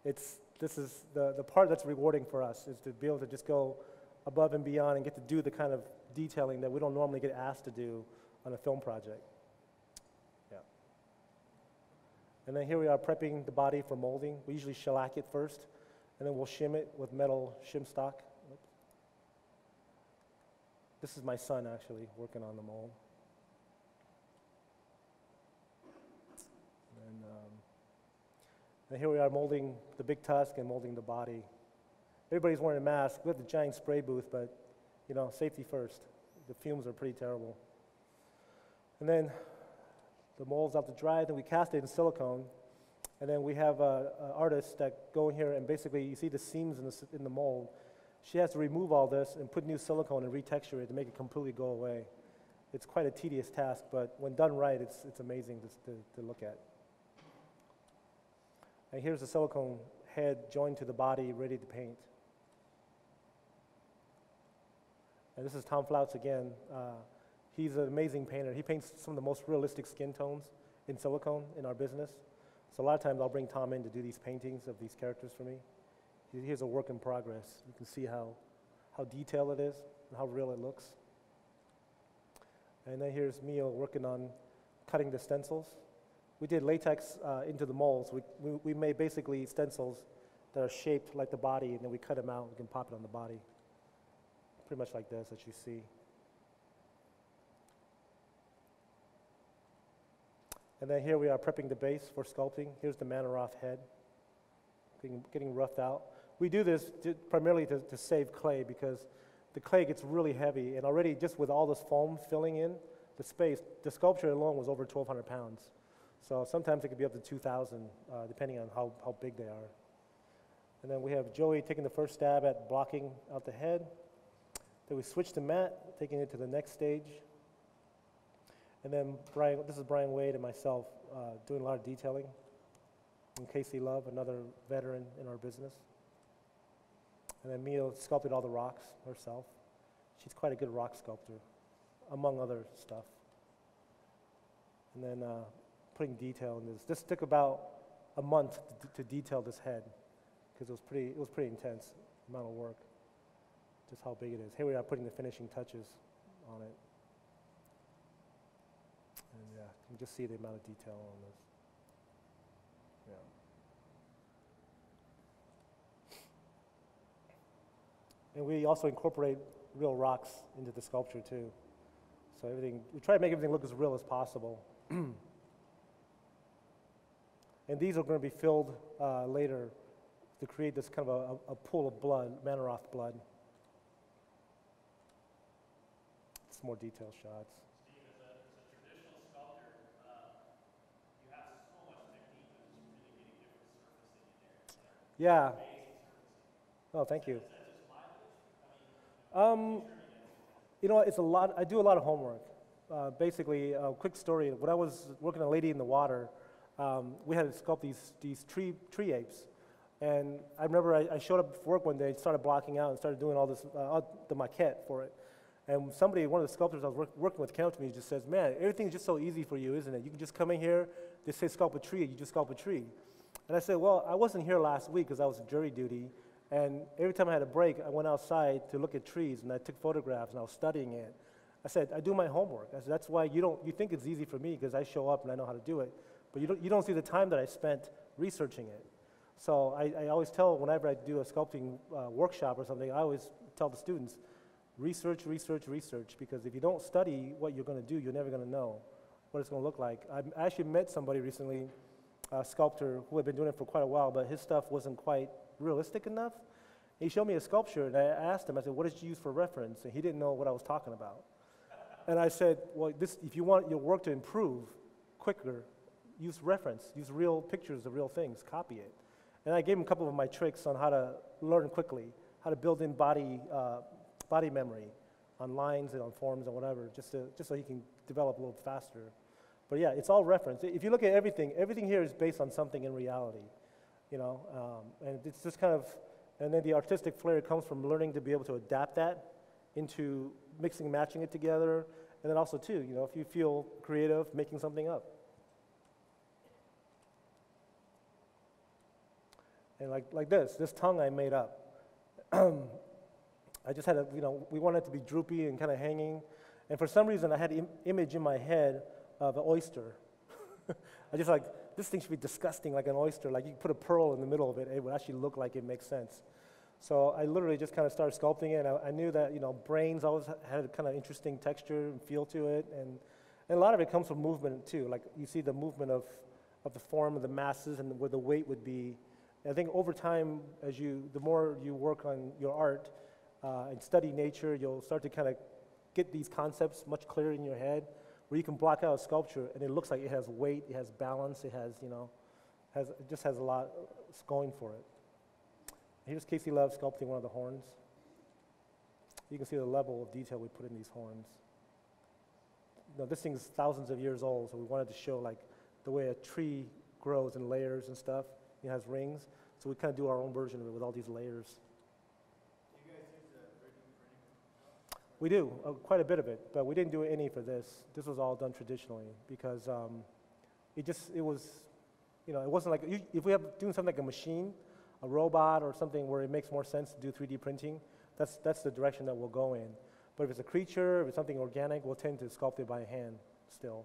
it's, this is the, the part that's rewarding for us is to be able to just go above and beyond and get to do the kind of detailing that we don't normally get asked to do on a film project. Yeah. And then here we are prepping the body for molding. We usually shellac it first, and then we'll shim it with metal shim stock. This is my son actually working on the mold. And, um, and here we are molding the big tusk and molding the body. Everybody's wearing a mask. We have the giant spray booth, but you know, safety first. The fumes are pretty terrible. And then the mold's out to dry, then we cast it in silicone. And then we have uh, artists that go in here and basically, you see the seams in the, in the mold. She has to remove all this and put new silicone and retexture it to make it completely go away. It's quite a tedious task, but when done right, it's, it's amazing to, to, to look at. And here's the silicone head joined to the body, ready to paint. And this is Tom Floutz again. Uh, he's an amazing painter. He paints some of the most realistic skin tones in silicone in our business. So a lot of times I'll bring Tom in to do these paintings of these characters for me. Here's a work in progress. You can see how, how detailed it is and how real it looks. And then here's Mio working on cutting the stencils. We did latex uh, into the molds. We, we, we made basically stencils that are shaped like the body, and then we cut them out. We can pop it on the body. Pretty much like this, that you see. And then here we are prepping the base for sculpting. Here's the Mannoroth head, getting, getting roughed out. We do this to, primarily to, to save clay because the clay gets really heavy, and already just with all this foam filling in the space, the sculpture alone was over 1,200 pounds. So sometimes it could be up to 2,000, uh, depending on how, how big they are. And then we have Joey taking the first stab at blocking out the head. Then we switch to Matt, taking it to the next stage. And then Brian, this is Brian Wade and myself uh, doing a lot of detailing. And Casey Love, another veteran in our business. And then Mia sculpted all the rocks herself. She's quite a good rock sculptor, among other stuff. And then uh, putting detail in this. This took about a month to, to detail this head because it was pretty, it was pretty intense amount of work. Just how big it is. Here we are putting the finishing touches on it. And yeah, you can just see the amount of detail on this. Yeah. And we also incorporate real rocks into the sculpture too. So everything, we try to make everything look as real as possible. and these are going to be filled uh, later to create this kind of a, a, pool of blood, Mannoroth blood. More detailed shots. Yeah. Oh, thank you. Um, you know, it's a lot. I do a lot of homework. Uh, basically, a quick story. When I was working on Lady in the Water, um, we had to sculpt these these tree tree apes, and I remember I, I showed up for work one day, started blocking out, and started doing all this uh, all the maquette for it. And somebody, one of the sculptors I was work, working with came to me and just says, man, everything's just so easy for you, isn't it? You can just come in here, they say sculpt a tree, you just sculpt a tree. And I said, well, I wasn't here last week because I was jury duty. And every time I had a break, I went outside to look at trees and I took photographs and I was studying it. I said, I do my homework. I said, that's why you don't, you think it's easy for me because I show up and I know how to do it. But you don't, you don't see the time that I spent researching it. So I, I always tell, whenever I do a sculpting uh, workshop or something, I always tell the students, research, research, research, because if you don't study what you're going to do, you're never going to know what it's going to look like. I actually met somebody recently, a sculptor who had been doing it for quite a while, but his stuff wasn't quite realistic enough. He showed me a sculpture, and I asked him, I said, what did you use for reference? And he didn't know what I was talking about. And I said, well, this, if you want your work to improve quicker, use reference, use real pictures of real things, copy it. And I gave him a couple of my tricks on how to learn quickly, how to build in body, uh, body memory on lines and on forms and whatever, just, to, just so he can develop a little faster. But yeah, it's all reference. If you look at everything, everything here is based on something in reality, you know, um, and it's just kind of, and then the artistic flair comes from learning to be able to adapt that into mixing and matching it together, and then also too, you know, if you feel creative, making something up. And like, like this, this tongue I made up. I just had a, you know, we wanted it to be droopy and kind of hanging. And for some reason, I had an Im- image in my head of an oyster. I just like, this thing should be disgusting like an oyster. Like you put a pearl in the middle of it, it would actually look like it makes sense. So I literally just kind of started sculpting it. And I, I knew that, you know, brains always had a kind of interesting texture and feel to it. And, and a lot of it comes from movement too. Like you see the movement of, of the form of the masses and where the weight would be. And I think over time, as you, the more you work on your art uh, and study nature, you'll start to kind of get these concepts much clearer in your head where you can block out a sculpture and it looks like it has weight, it has balance, it has, you know, has, it just has a lot going for it. Here's Casey Love sculpting one of the horns. You can see the level of detail we put in these horns. Now, this thing's thousands of years old, so we wanted to show like the way a tree grows in layers and stuff. It has rings, so we kind of do our own version of it with all these layers. Do you guys use the 3D printing? We do, uh, quite a bit of it, but we didn't do any for this. This was all done traditionally because um, it just, it was, you know, it wasn't like, you- if we have doing something like a machine, a robot or something where it makes more sense to do 3D printing, that's, that's the direction that we'll go in. But if it's a creature, if it's something organic, we'll tend to sculpt it by hand still.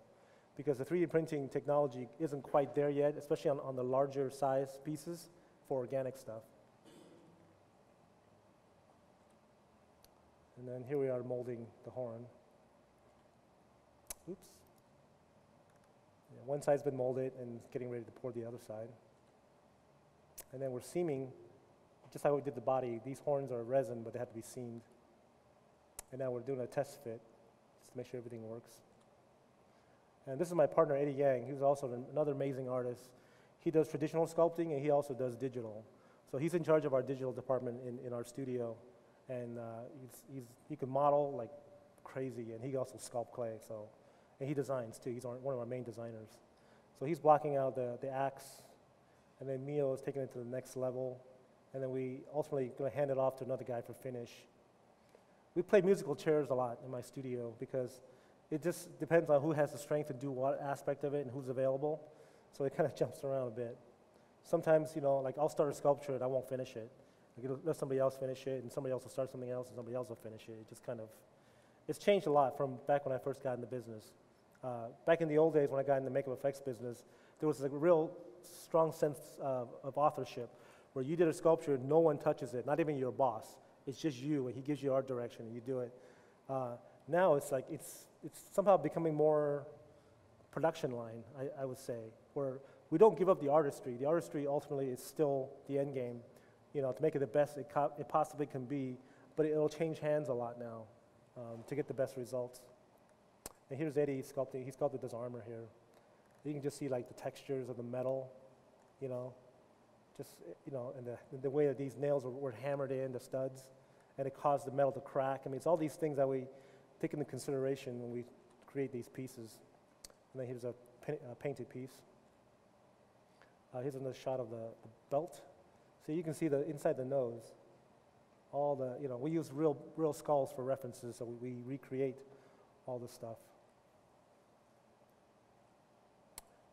Because the 3D printing technology isn't quite there yet, especially on, on the larger size pieces for organic stuff. And then here we are molding the horn. Oops. Yeah, one side's been molded and getting ready to pour the other side. And then we're seaming, just like we did the body. These horns are resin, but they have to be seamed. And now we're doing a test fit just to make sure everything works. And this is my partner, Eddie Yang. He's also an- another amazing artist. He does traditional sculpting and he also does digital. So he's in charge of our digital department in, in our studio. And uh, he's, he's, he can model like crazy and he also sculpt clay. So, and he designs too. He's our, one of our main designers. So he's blocking out the, the axe and then Mio is taking it to the next level. And then we ultimately going to hand it off to another guy for finish. We play musical chairs a lot in my studio because it just depends on who has the strength to do what aspect of it and who's available. So it kind of jumps around a bit. Sometimes, you know, like I'll start a sculpture and I won't finish it. Like it'll, let somebody else finish it, and somebody else will start something else, and somebody else will finish it. It just kind of, it's changed a lot from back when I first got in the business. Uh, back in the old days when I got in the makeup effects business, there was a real strong sense of, of authorship where you did a sculpture, no one touches it, not even your boss. It's just you, and he gives you art direction, and you do it. Uh, now it's like it's it's somehow becoming more production line, I, I would say, where we don't give up the artistry. The artistry ultimately is still the end game, you know, to make it the best it, it possibly can be, but it'll change hands a lot now um, to get the best results. And here's Eddie sculpting. He sculpted this armor here. You can just see like the textures of the metal, you know, just you know, and the the way that these nails were, were hammered in, the studs, and it caused the metal to crack. I mean, it's all these things that we take into consideration when we create these pieces. And then here's a, a painted piece. Uh, here's another shot of the, the belt. So you can see the inside the nose, all the, you know, we use real, real skulls for references, so we, recreate all the stuff.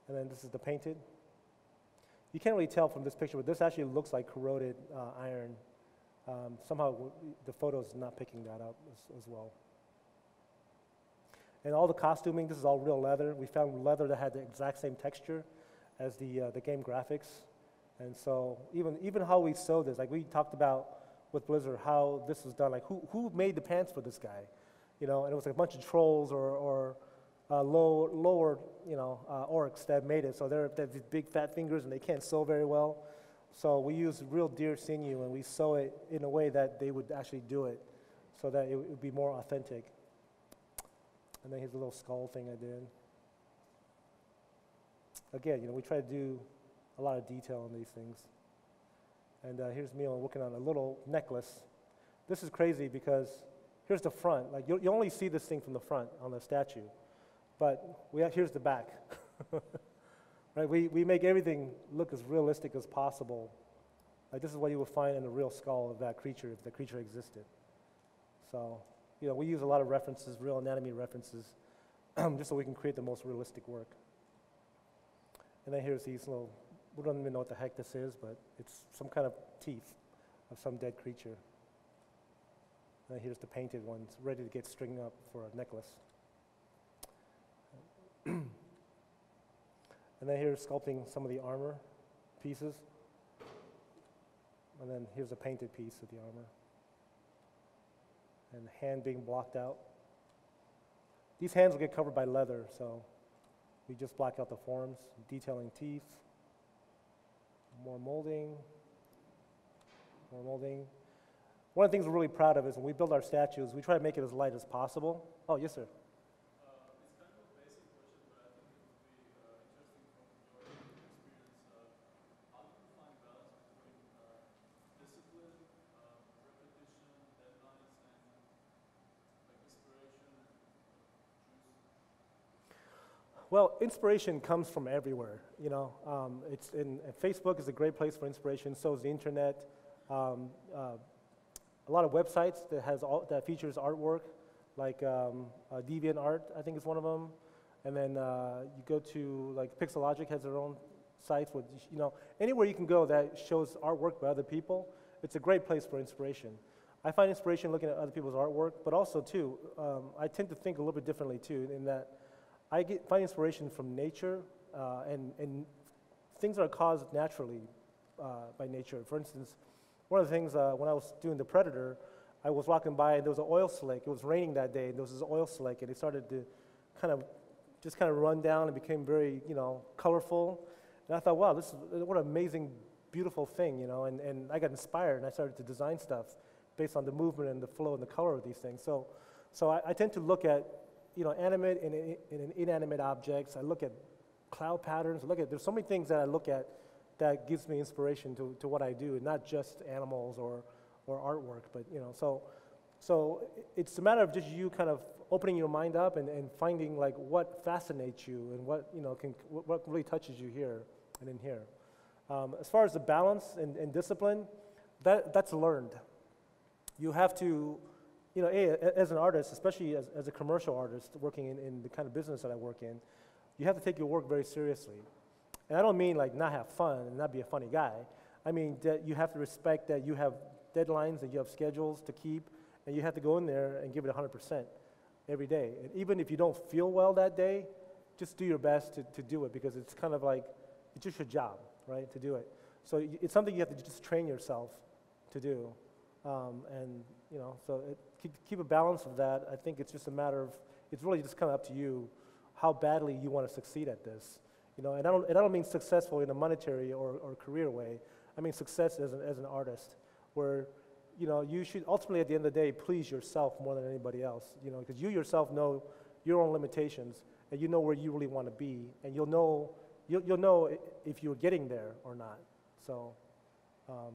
And then this is the painted. You can't really tell from this picture, but this actually looks like corroded uh, iron. Um, somehow the photo's not picking that up as, as well. And all the costuming, this is all real leather. We found leather that had the exact same texture as the, uh, the game graphics. And so even, even how we sew this, like we talked about with Blizzard, how this was done, like who, who made the pants for this guy? You know, and it was like a bunch of trolls or, or uh, low, lower, you know, uh, orcs that made it. So they're, they have these big fat fingers and they can't sew very well. So we use real deer sinew and we sew it in a way that they would actually do it so that it would be more authentic. And then here's a little skull thing I did. Again, you know, we try to do a lot of detail on these things. And uh, here's me working on a little necklace. This is crazy because here's the front. Like you, you only see this thing from the front on the statue, but we have, here's the back. right? We, we make everything look as realistic as possible. Like this is what you would find in a real skull of that creature if the creature existed. So, you know, we use a lot of references, real anatomy references, just so we can create the most realistic work. And then here's these little, we don't even know what the heck this is, but it's some kind of teeth of some dead creature. And here's the painted ones, ready to get stringed up for a necklace. and then here's sculpting some of the armor pieces. And then here's a painted piece of the armor. And the hand being blocked out. These hands will get covered by leather, so we just block out the forms, detailing teeth, more molding, more molding. One of the things we're really proud of is when we build our statues, we try to make it as light as possible. Oh, yes, sir. Well, inspiration comes from everywhere. You know, um, it's in Facebook is a great place for inspiration. So is the internet. Um, uh, a lot of websites that has all, that features artwork, like um, uh, DeviantArt, I think is one of them. And then uh, you go to like Pixologic has their own sites with you know anywhere you can go that shows artwork by other people. It's a great place for inspiration. I find inspiration looking at other people's artwork, but also too, um, I tend to think a little bit differently too, in that I get, find inspiration from nature uh, and, and things that are caused naturally uh, by nature. For instance, one of the things uh, when I was doing The Predator, I was walking by and there was an oil slick. It was raining that day, and there was this oil slick, and it started to kind of just kind of run down and became very, you know, colorful. And I thought, wow, this is what an amazing, beautiful thing, you know. And, and I got inspired, and I started to design stuff based on the movement and the flow and the color of these things. So, so I, I tend to look at you know, animate and, and inanimate objects. I look at cloud patterns. Look at, there's so many things that I look at that gives me inspiration to, to what I do, not just animals or, or artwork, but, you know, so, so it's a matter of just you kind of opening your mind up and, and finding like what fascinates you and what, you know, can, what really touches you here and in here. Um, as far as the balance and, and discipline, that, that's learned. You have to you know, a, as an artist, especially as, as a commercial artist working in, in the kind of business that I work in, you have to take your work very seriously. And I don't mean like not have fun and not be a funny guy. I mean that you have to respect that you have deadlines, that you have schedules to keep, and you have to go in there and give it 100% every day. And even if you don't feel well that day, just do your best to, to do it because it's kind of like, it's just your job, right, to do it. So it's something you have to just train yourself to do. Um, and, you know, so it, keep, keep a balance of that. I think it's just a matter of, it's really just kind of up to you how badly you want to succeed at this. You know, and I don't, and I don't mean successful in a monetary or, or career way. I mean success as an, as an artist, where, you know, you should ultimately at the end of the day please yourself more than anybody else. You know, because you yourself know your own limitations, and you know where you really want to be, and you'll know, you'll, you'll know if you're getting there or not. So. Um,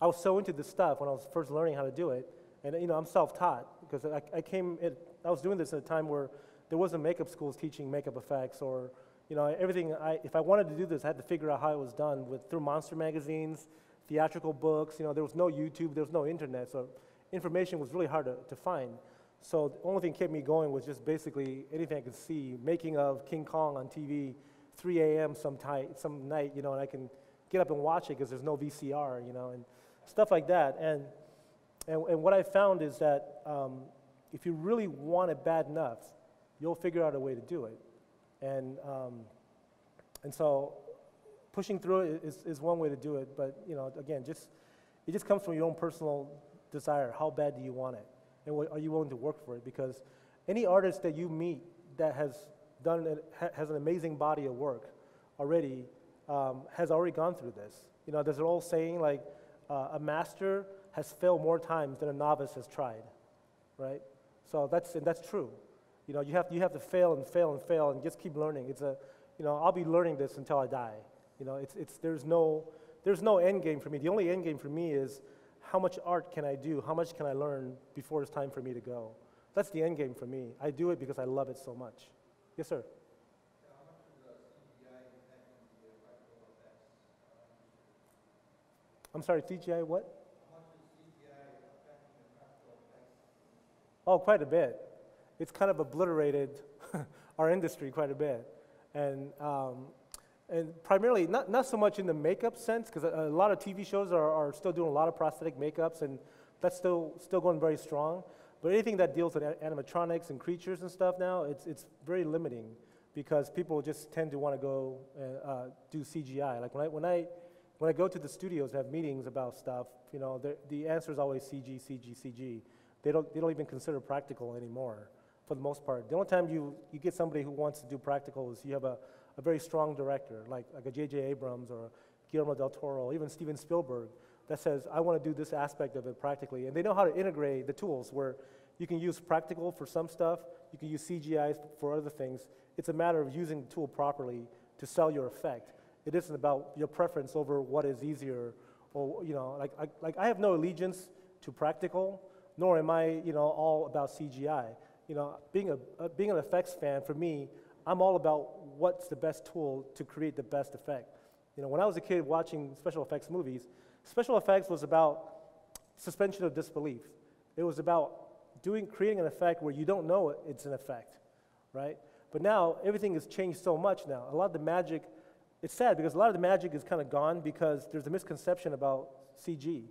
I was so into this stuff when I was first learning how to do it, and you know I'm self-taught because I, I came I was doing this at a time where there wasn't makeup schools teaching makeup effects or you know everything. I if I wanted to do this, I had to figure out how it was done with through monster magazines, theatrical books. You know, there was no YouTube, there was no internet, so information was really hard to, to find. So the only thing kept me going was just basically anything I could see, making of King Kong on TV, 3 a.m. some, some night, you know, and I can get up and watch it because there's no VCR, you know, and stuff like that. And, and, and what I found is that um, if you really want it bad enough, you'll figure out a way to do it. And, um, and so pushing through it is, is one way to do it, but, you know, again, just, it just comes from your own personal desire. How bad do you want it? And what, are you willing to work for it? Because any artist that you meet that has done has an amazing body of work already um, has already gone through this. You know, there's an old saying like uh, a master has failed more times than a novice has tried, right? So that's and that's true. You know, you have you have to fail and fail and fail and just keep learning. It's a, you know, I'll be learning this until I die. You know, it's it's there's no there's no end game for me. The only end game for me is how much art can I do? How much can I learn before it's time for me to go? That's the end game for me. I do it because I love it so much. Yes, sir. I'm sorry, CGI what? Oh, quite a bit. It's kind of obliterated our industry quite a bit. And, um, and primarily, not, not so much in the makeup sense, because a, a lot of TV shows are, are still doing a lot of prosthetic makeups, and that's still, still going very strong. But anything that deals with animatronics and creatures and stuff now, it's, it's very limiting because people just tend to want to go and uh, do CGI. Like when I, when, I, when I go to the studios and have meetings about stuff, you know, the, the answer is always CG, CG, CG. They don't, they don't even consider practical anymore for the most part. The only time you, you get somebody who wants to do practical is you have a, a very strong director, like, like a J.J. Abrams or Guillermo del Toro, even Steven Spielberg, that says, I want to do this aspect of it practically. And they know how to integrate the tools where you can use practical for some stuff, you can use CGI for other things. It's a matter of using the tool properly to sell your effect. It isn't about your preference over what is easier or, you know, like, I, like I have no allegiance to practical, nor am I, you know, all about CGI. You know, being, a, uh, being an effects fan, for me, I'm all about what's the best tool to create the best effect. You know, when I was a kid watching special effects movies, special effects was about suspension of disbelief. It was about doing, creating an effect where you don't know it's an effect, right? But now everything has changed so much now. A lot of the magic, it's sad because a lot of the magic is kind of gone because there's a misconception about CG.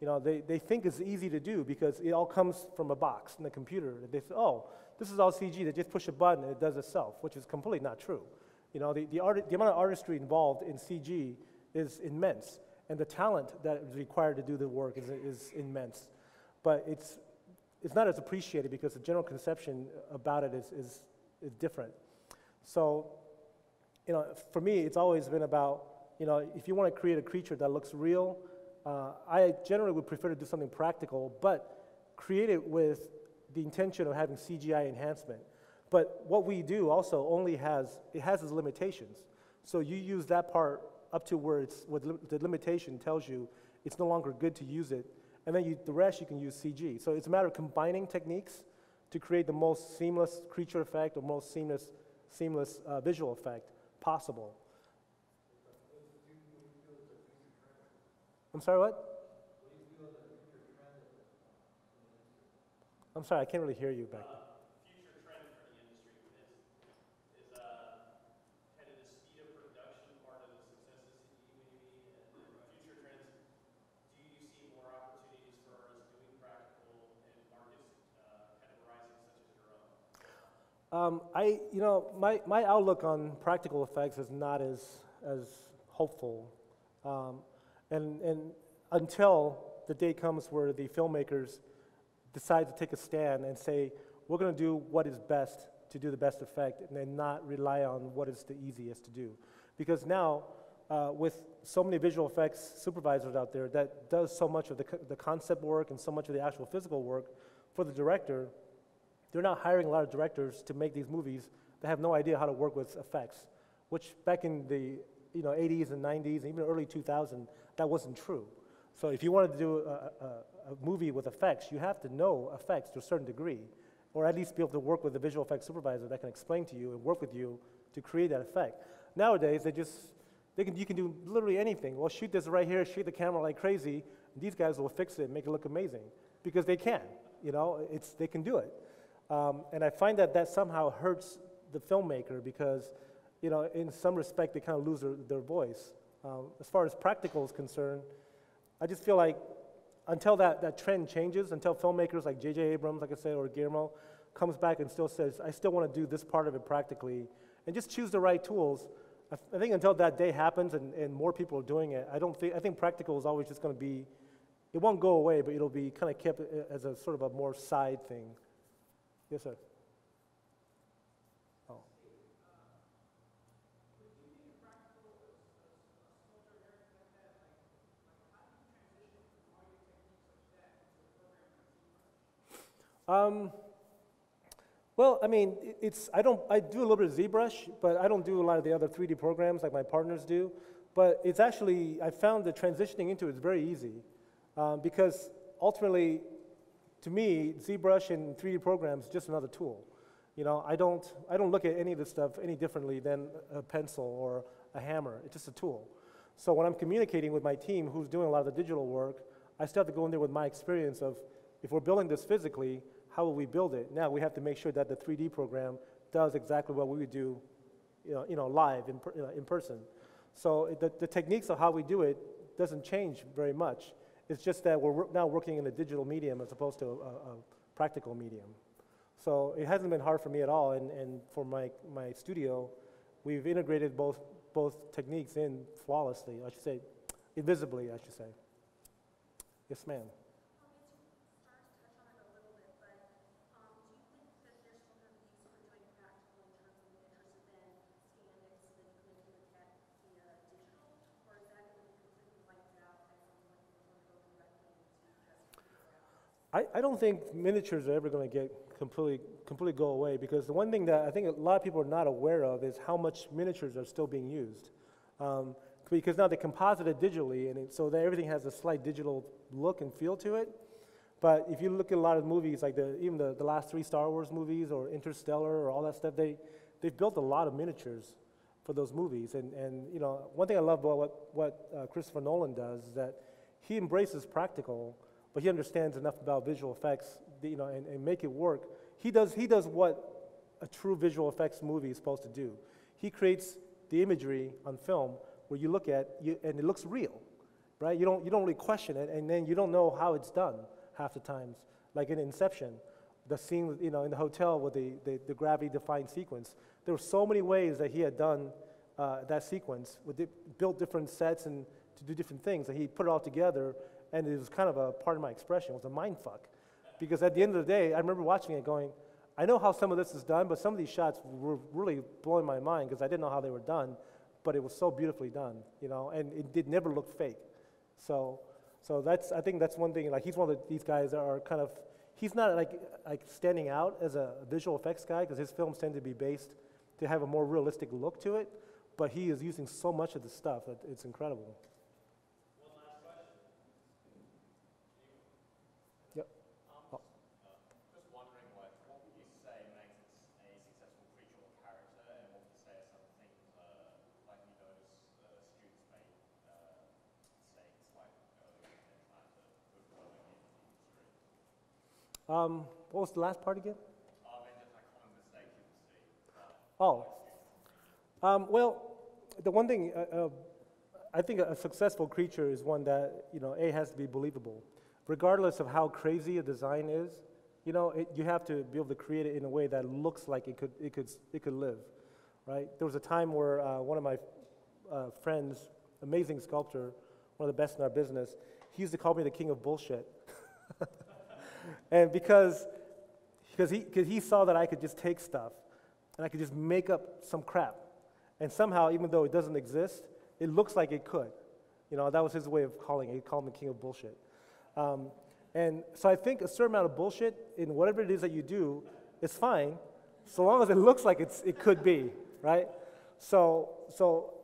You know, they, they think it's easy to do because it all comes from a box in the computer. They say, oh, this is all CG. They just push a button and it does itself, which is completely not true. You know, the, the, art, the amount of artistry involved in CG is immense, and the talent that is required to do the work is, is immense. But it's, it's not as appreciated because the general conception about it is, is, is different. So, you know, for me, it's always been about, you know, if you want to create a creature that looks real, uh, I generally would prefer to do something practical, but create it with the intention of having CGI enhancement. But what we do also only has, it has its limitations. So you use that part up to where it's, the the limitation tells you it's no longer good to use it. And then you, the rest you can use CG. So it's a matter of combining techniques to create the most seamless creature effect or most seamless, seamless uh, visual effect possible. I'm sorry, what? I'm sorry, I can't really hear you back there. future trend for the industry is, is uh, kind of the speed of production part of the success of CE maybe, and then future trends. Do you see more opportunities for us doing practical in markets uh, kind of rising such as your own? Um, I, you know, my, my outlook on practical effects is not as, as hopeful. Um, and, and until the day comes where the filmmakers decide to take a stand and say, we're going to do what is best to do the best effect and then not rely on what is the easiest to do. Because now, uh, with so many visual effects supervisors out there that does so much of the, co- the concept work and so much of the actual physical work for the director, they're not hiring a lot of directors to make these movies that have no idea how to work with effects, which back in the you know, 80s and 90s, and even early 2000, that wasn't true. So if you wanted to do a, a, a movie with effects, you have to know effects to a certain degree, or at least be able to work with a visual effects supervisor that can explain to you and work with you to create that effect. Nowadays, they just, they can, you can do literally anything. Well, shoot this right here, shoot the camera like crazy, and these guys will fix it and make it look amazing because they can, you know, it's, they can do it. Um, and I find that that somehow hurts the filmmaker because, you know, in some respect, they kind of lose their, their voice. Um, as far as practical is concerned, I just feel like until that, that trend changes, until filmmakers like J.J. Abrams, like I said, or Guillermo comes back and still says, I still want to do this part of it practically, and just choose the right tools. I, I think until that day happens and, and more people are doing it, I don't think, I think practical is always just going to be, it won't go away, but it'll be kind of kept as a sort of a more side thing. Yes, sir. Oh. Um, well, I mean, it- it's, I don't, I do a little bit of ZBrush, but I don't do a lot of the other 3D programs like my partners do. But it's actually, I found that transitioning into it is very easy um, because ultimately, to me, ZBrush and 3D programs is just another tool. You know, I don't, I don't look at any of this stuff any differently than a pencil or a hammer. It's just a tool. So when I'm communicating with my team who's doing a lot of the digital work, I still have to go in there with my experience of if we're building this physically, how will we build it? Now we have to make sure that the 3D program does exactly what we would do, you know, you know live in, per, you know, in person. So it- the, the techniques of how we do it doesn't change very much. It's just that we're now working in a digital medium as opposed to a, a practical medium. So it hasn't been hard for me at all, and, and for my, my studio, we've integrated both, both techniques in flawlessly, I should say, invisibly, I should say. Yes, ma'am. I, I don't think miniatures are ever going to get completely, completely go away because the one thing that I think a lot of people are not aware of is how much miniatures are still being used. Um, because now they composite it digitally, and it, so that everything has a slight digital look and feel to it. But if you look at a lot of movies, like the, even the, the last three Star Wars movies or Interstellar or all that stuff, they, they've built a lot of miniatures for those movies. And, and you know, one thing I love about what, what uh, Christopher Nolan does is that he embraces practical, but he understands enough about visual effects, you know, and, and make it work. He does, he does what a true visual effects movie is supposed to do. He creates the imagery on film where you look at you, and it looks real, right? You don't, you don't really question it, and then you don't know how it's done half the times. Like in Inception, the scene, you know, in the hotel with the, the, the gravity-defying sequence. There were so many ways that he had done uh, that sequence, with built different sets and to do different things, and he put it all together, and it was kind of a part of my expression. It was a mind fuck, because at the end of the day, I remember watching it, going, I know how some of this is done, but some of these shots were really blowing my mind because I didn't know how they were done, but it was so beautifully done, you know, and it did never look fake. So, so that's I think that's one thing. Like he's one of the, these guys that are kind of he's not like like standing out as a visual effects guy because his films tend to be based to have a more realistic look to it, but he is using so much of the stuff that it's incredible. One last question. Yep. Just wondering, like, what would you say makes a successful creature or character, and what would you say are some things, uh, like you notice uh, students make uh, mistakes, like early in their time to move growing into the industry? Um, what was the last part again? Uh, Oh, um, well, the one thing uh, uh, I think a successful creature is one that you know a has to be believable, regardless of how crazy a design is. You know, it, you have to be able to create it in a way that looks like it could it could it could live, right? There was a time where uh, one of my uh, friends, amazing sculptor, one of the best in our business, he used to call me the king of bullshit, and because because he, cause he saw that I could just take stuff and I could just make up some crap. And somehow, even though it doesn't exist, it looks like it could. You know, that was his way of calling it. He called me king of bullshit. Um, and so I think a certain amount of bullshit in whatever it is that you do is fine, so long as it looks like it's, it could be, right? So, so,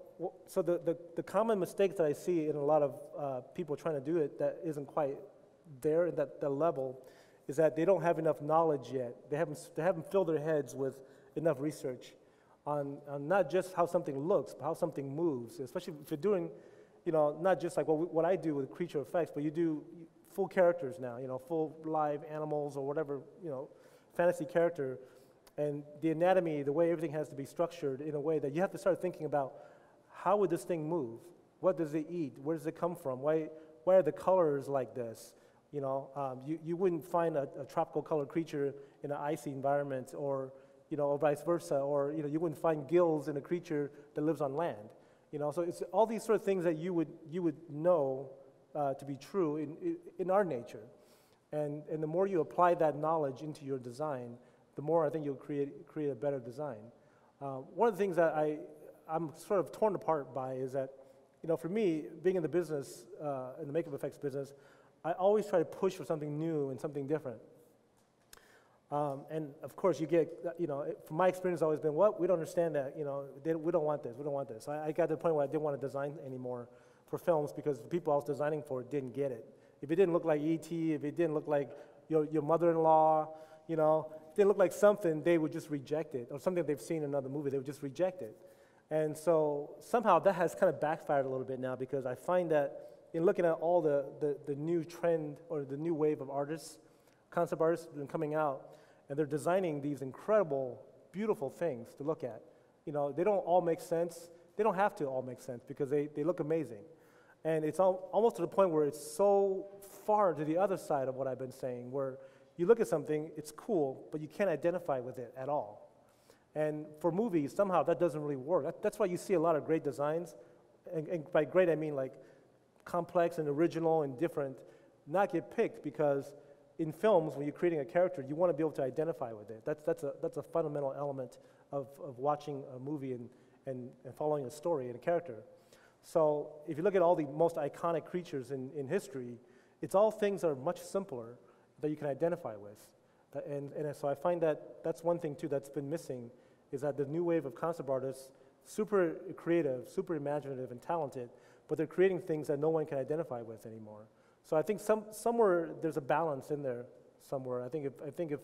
so the, the, the common mistakes that I see in a lot of uh, people trying to do it that isn't quite there at that, that level is that they don't have enough knowledge yet. They haven't, they haven't filled their heads with enough research on, on not just how something looks, but how something moves, especially if you're doing, you know, not just like what, we, what I do with creature effects, but you do full characters now, you know, full live animals or whatever, you know, fantasy character. And the anatomy, the way everything has to be structured in a way that you have to start thinking about how would this thing move? What does it eat? Where does it come from? Why, why are the colors like this? You know, um, you, you wouldn't find a, a tropical colored creature in an icy environment or, you know, or vice versa. Or, you know, you wouldn't find gills in a creature that lives on land. You know, so it's all these sort of things that you would, you would know uh, to be true in, in, our nature. And, and the more you apply that knowledge into your design, the more I think you'll create, create a better design. Uh, one of the things that I, I'm sort of torn apart by is that, you know, for me, being in the business, uh, in the makeup effects business, I always try to push for something new and something different. Um, and of course, you get, you know, it- from my experience, always been, what? We don't understand that, you know, they, we don't want this, we don't want this. I, I got to the point where I didn't want to design anymore for films because the people I was designing for didn't get it. If it didn't look like E.T., if it didn't look like your, your mother-in-law, you know, if it didn't look like something, they would just reject it, or something they've seen in another movie, they would just reject it. And so somehow that has kind of backfired a little bit now because I find that in looking at all the, the, the new trend or the new wave of artists, concept artists have been coming out, and they're designing these incredible, beautiful things to look at. You know, they don't all make sense. They don't have to all make sense because they, they look amazing. And it's al- almost to the point where it's so far to the other side of what I've been saying, where you look at something, it's cool, but you can't identify with it at all. And for movies, somehow that doesn't really work. That, that's why you see a lot of great designs. And, and by great, I mean like complex and original and different, not get picked because in films, when you're creating a character, you want to be able to identify with it. That's, that's, a, that's a fundamental element of, of watching a movie and, and, and following a story and a character. So if you look at all the most iconic creatures in, in history, it's all things that are much simpler that you can identify with. And, and so I find that that's one thing too that's been missing is that the new wave of concept artists, super creative, super imaginative and talented, but they're creating things that no one can identify with anymore. So I think some, somewhere there's a balance in there somewhere. I think if, I think if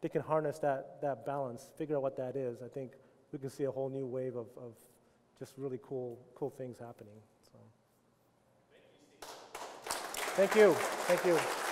they can harness that, that balance, figure out what that is, I think we can see a whole new wave of, of just really cool, cool things happening. So. Thank you. Thank you.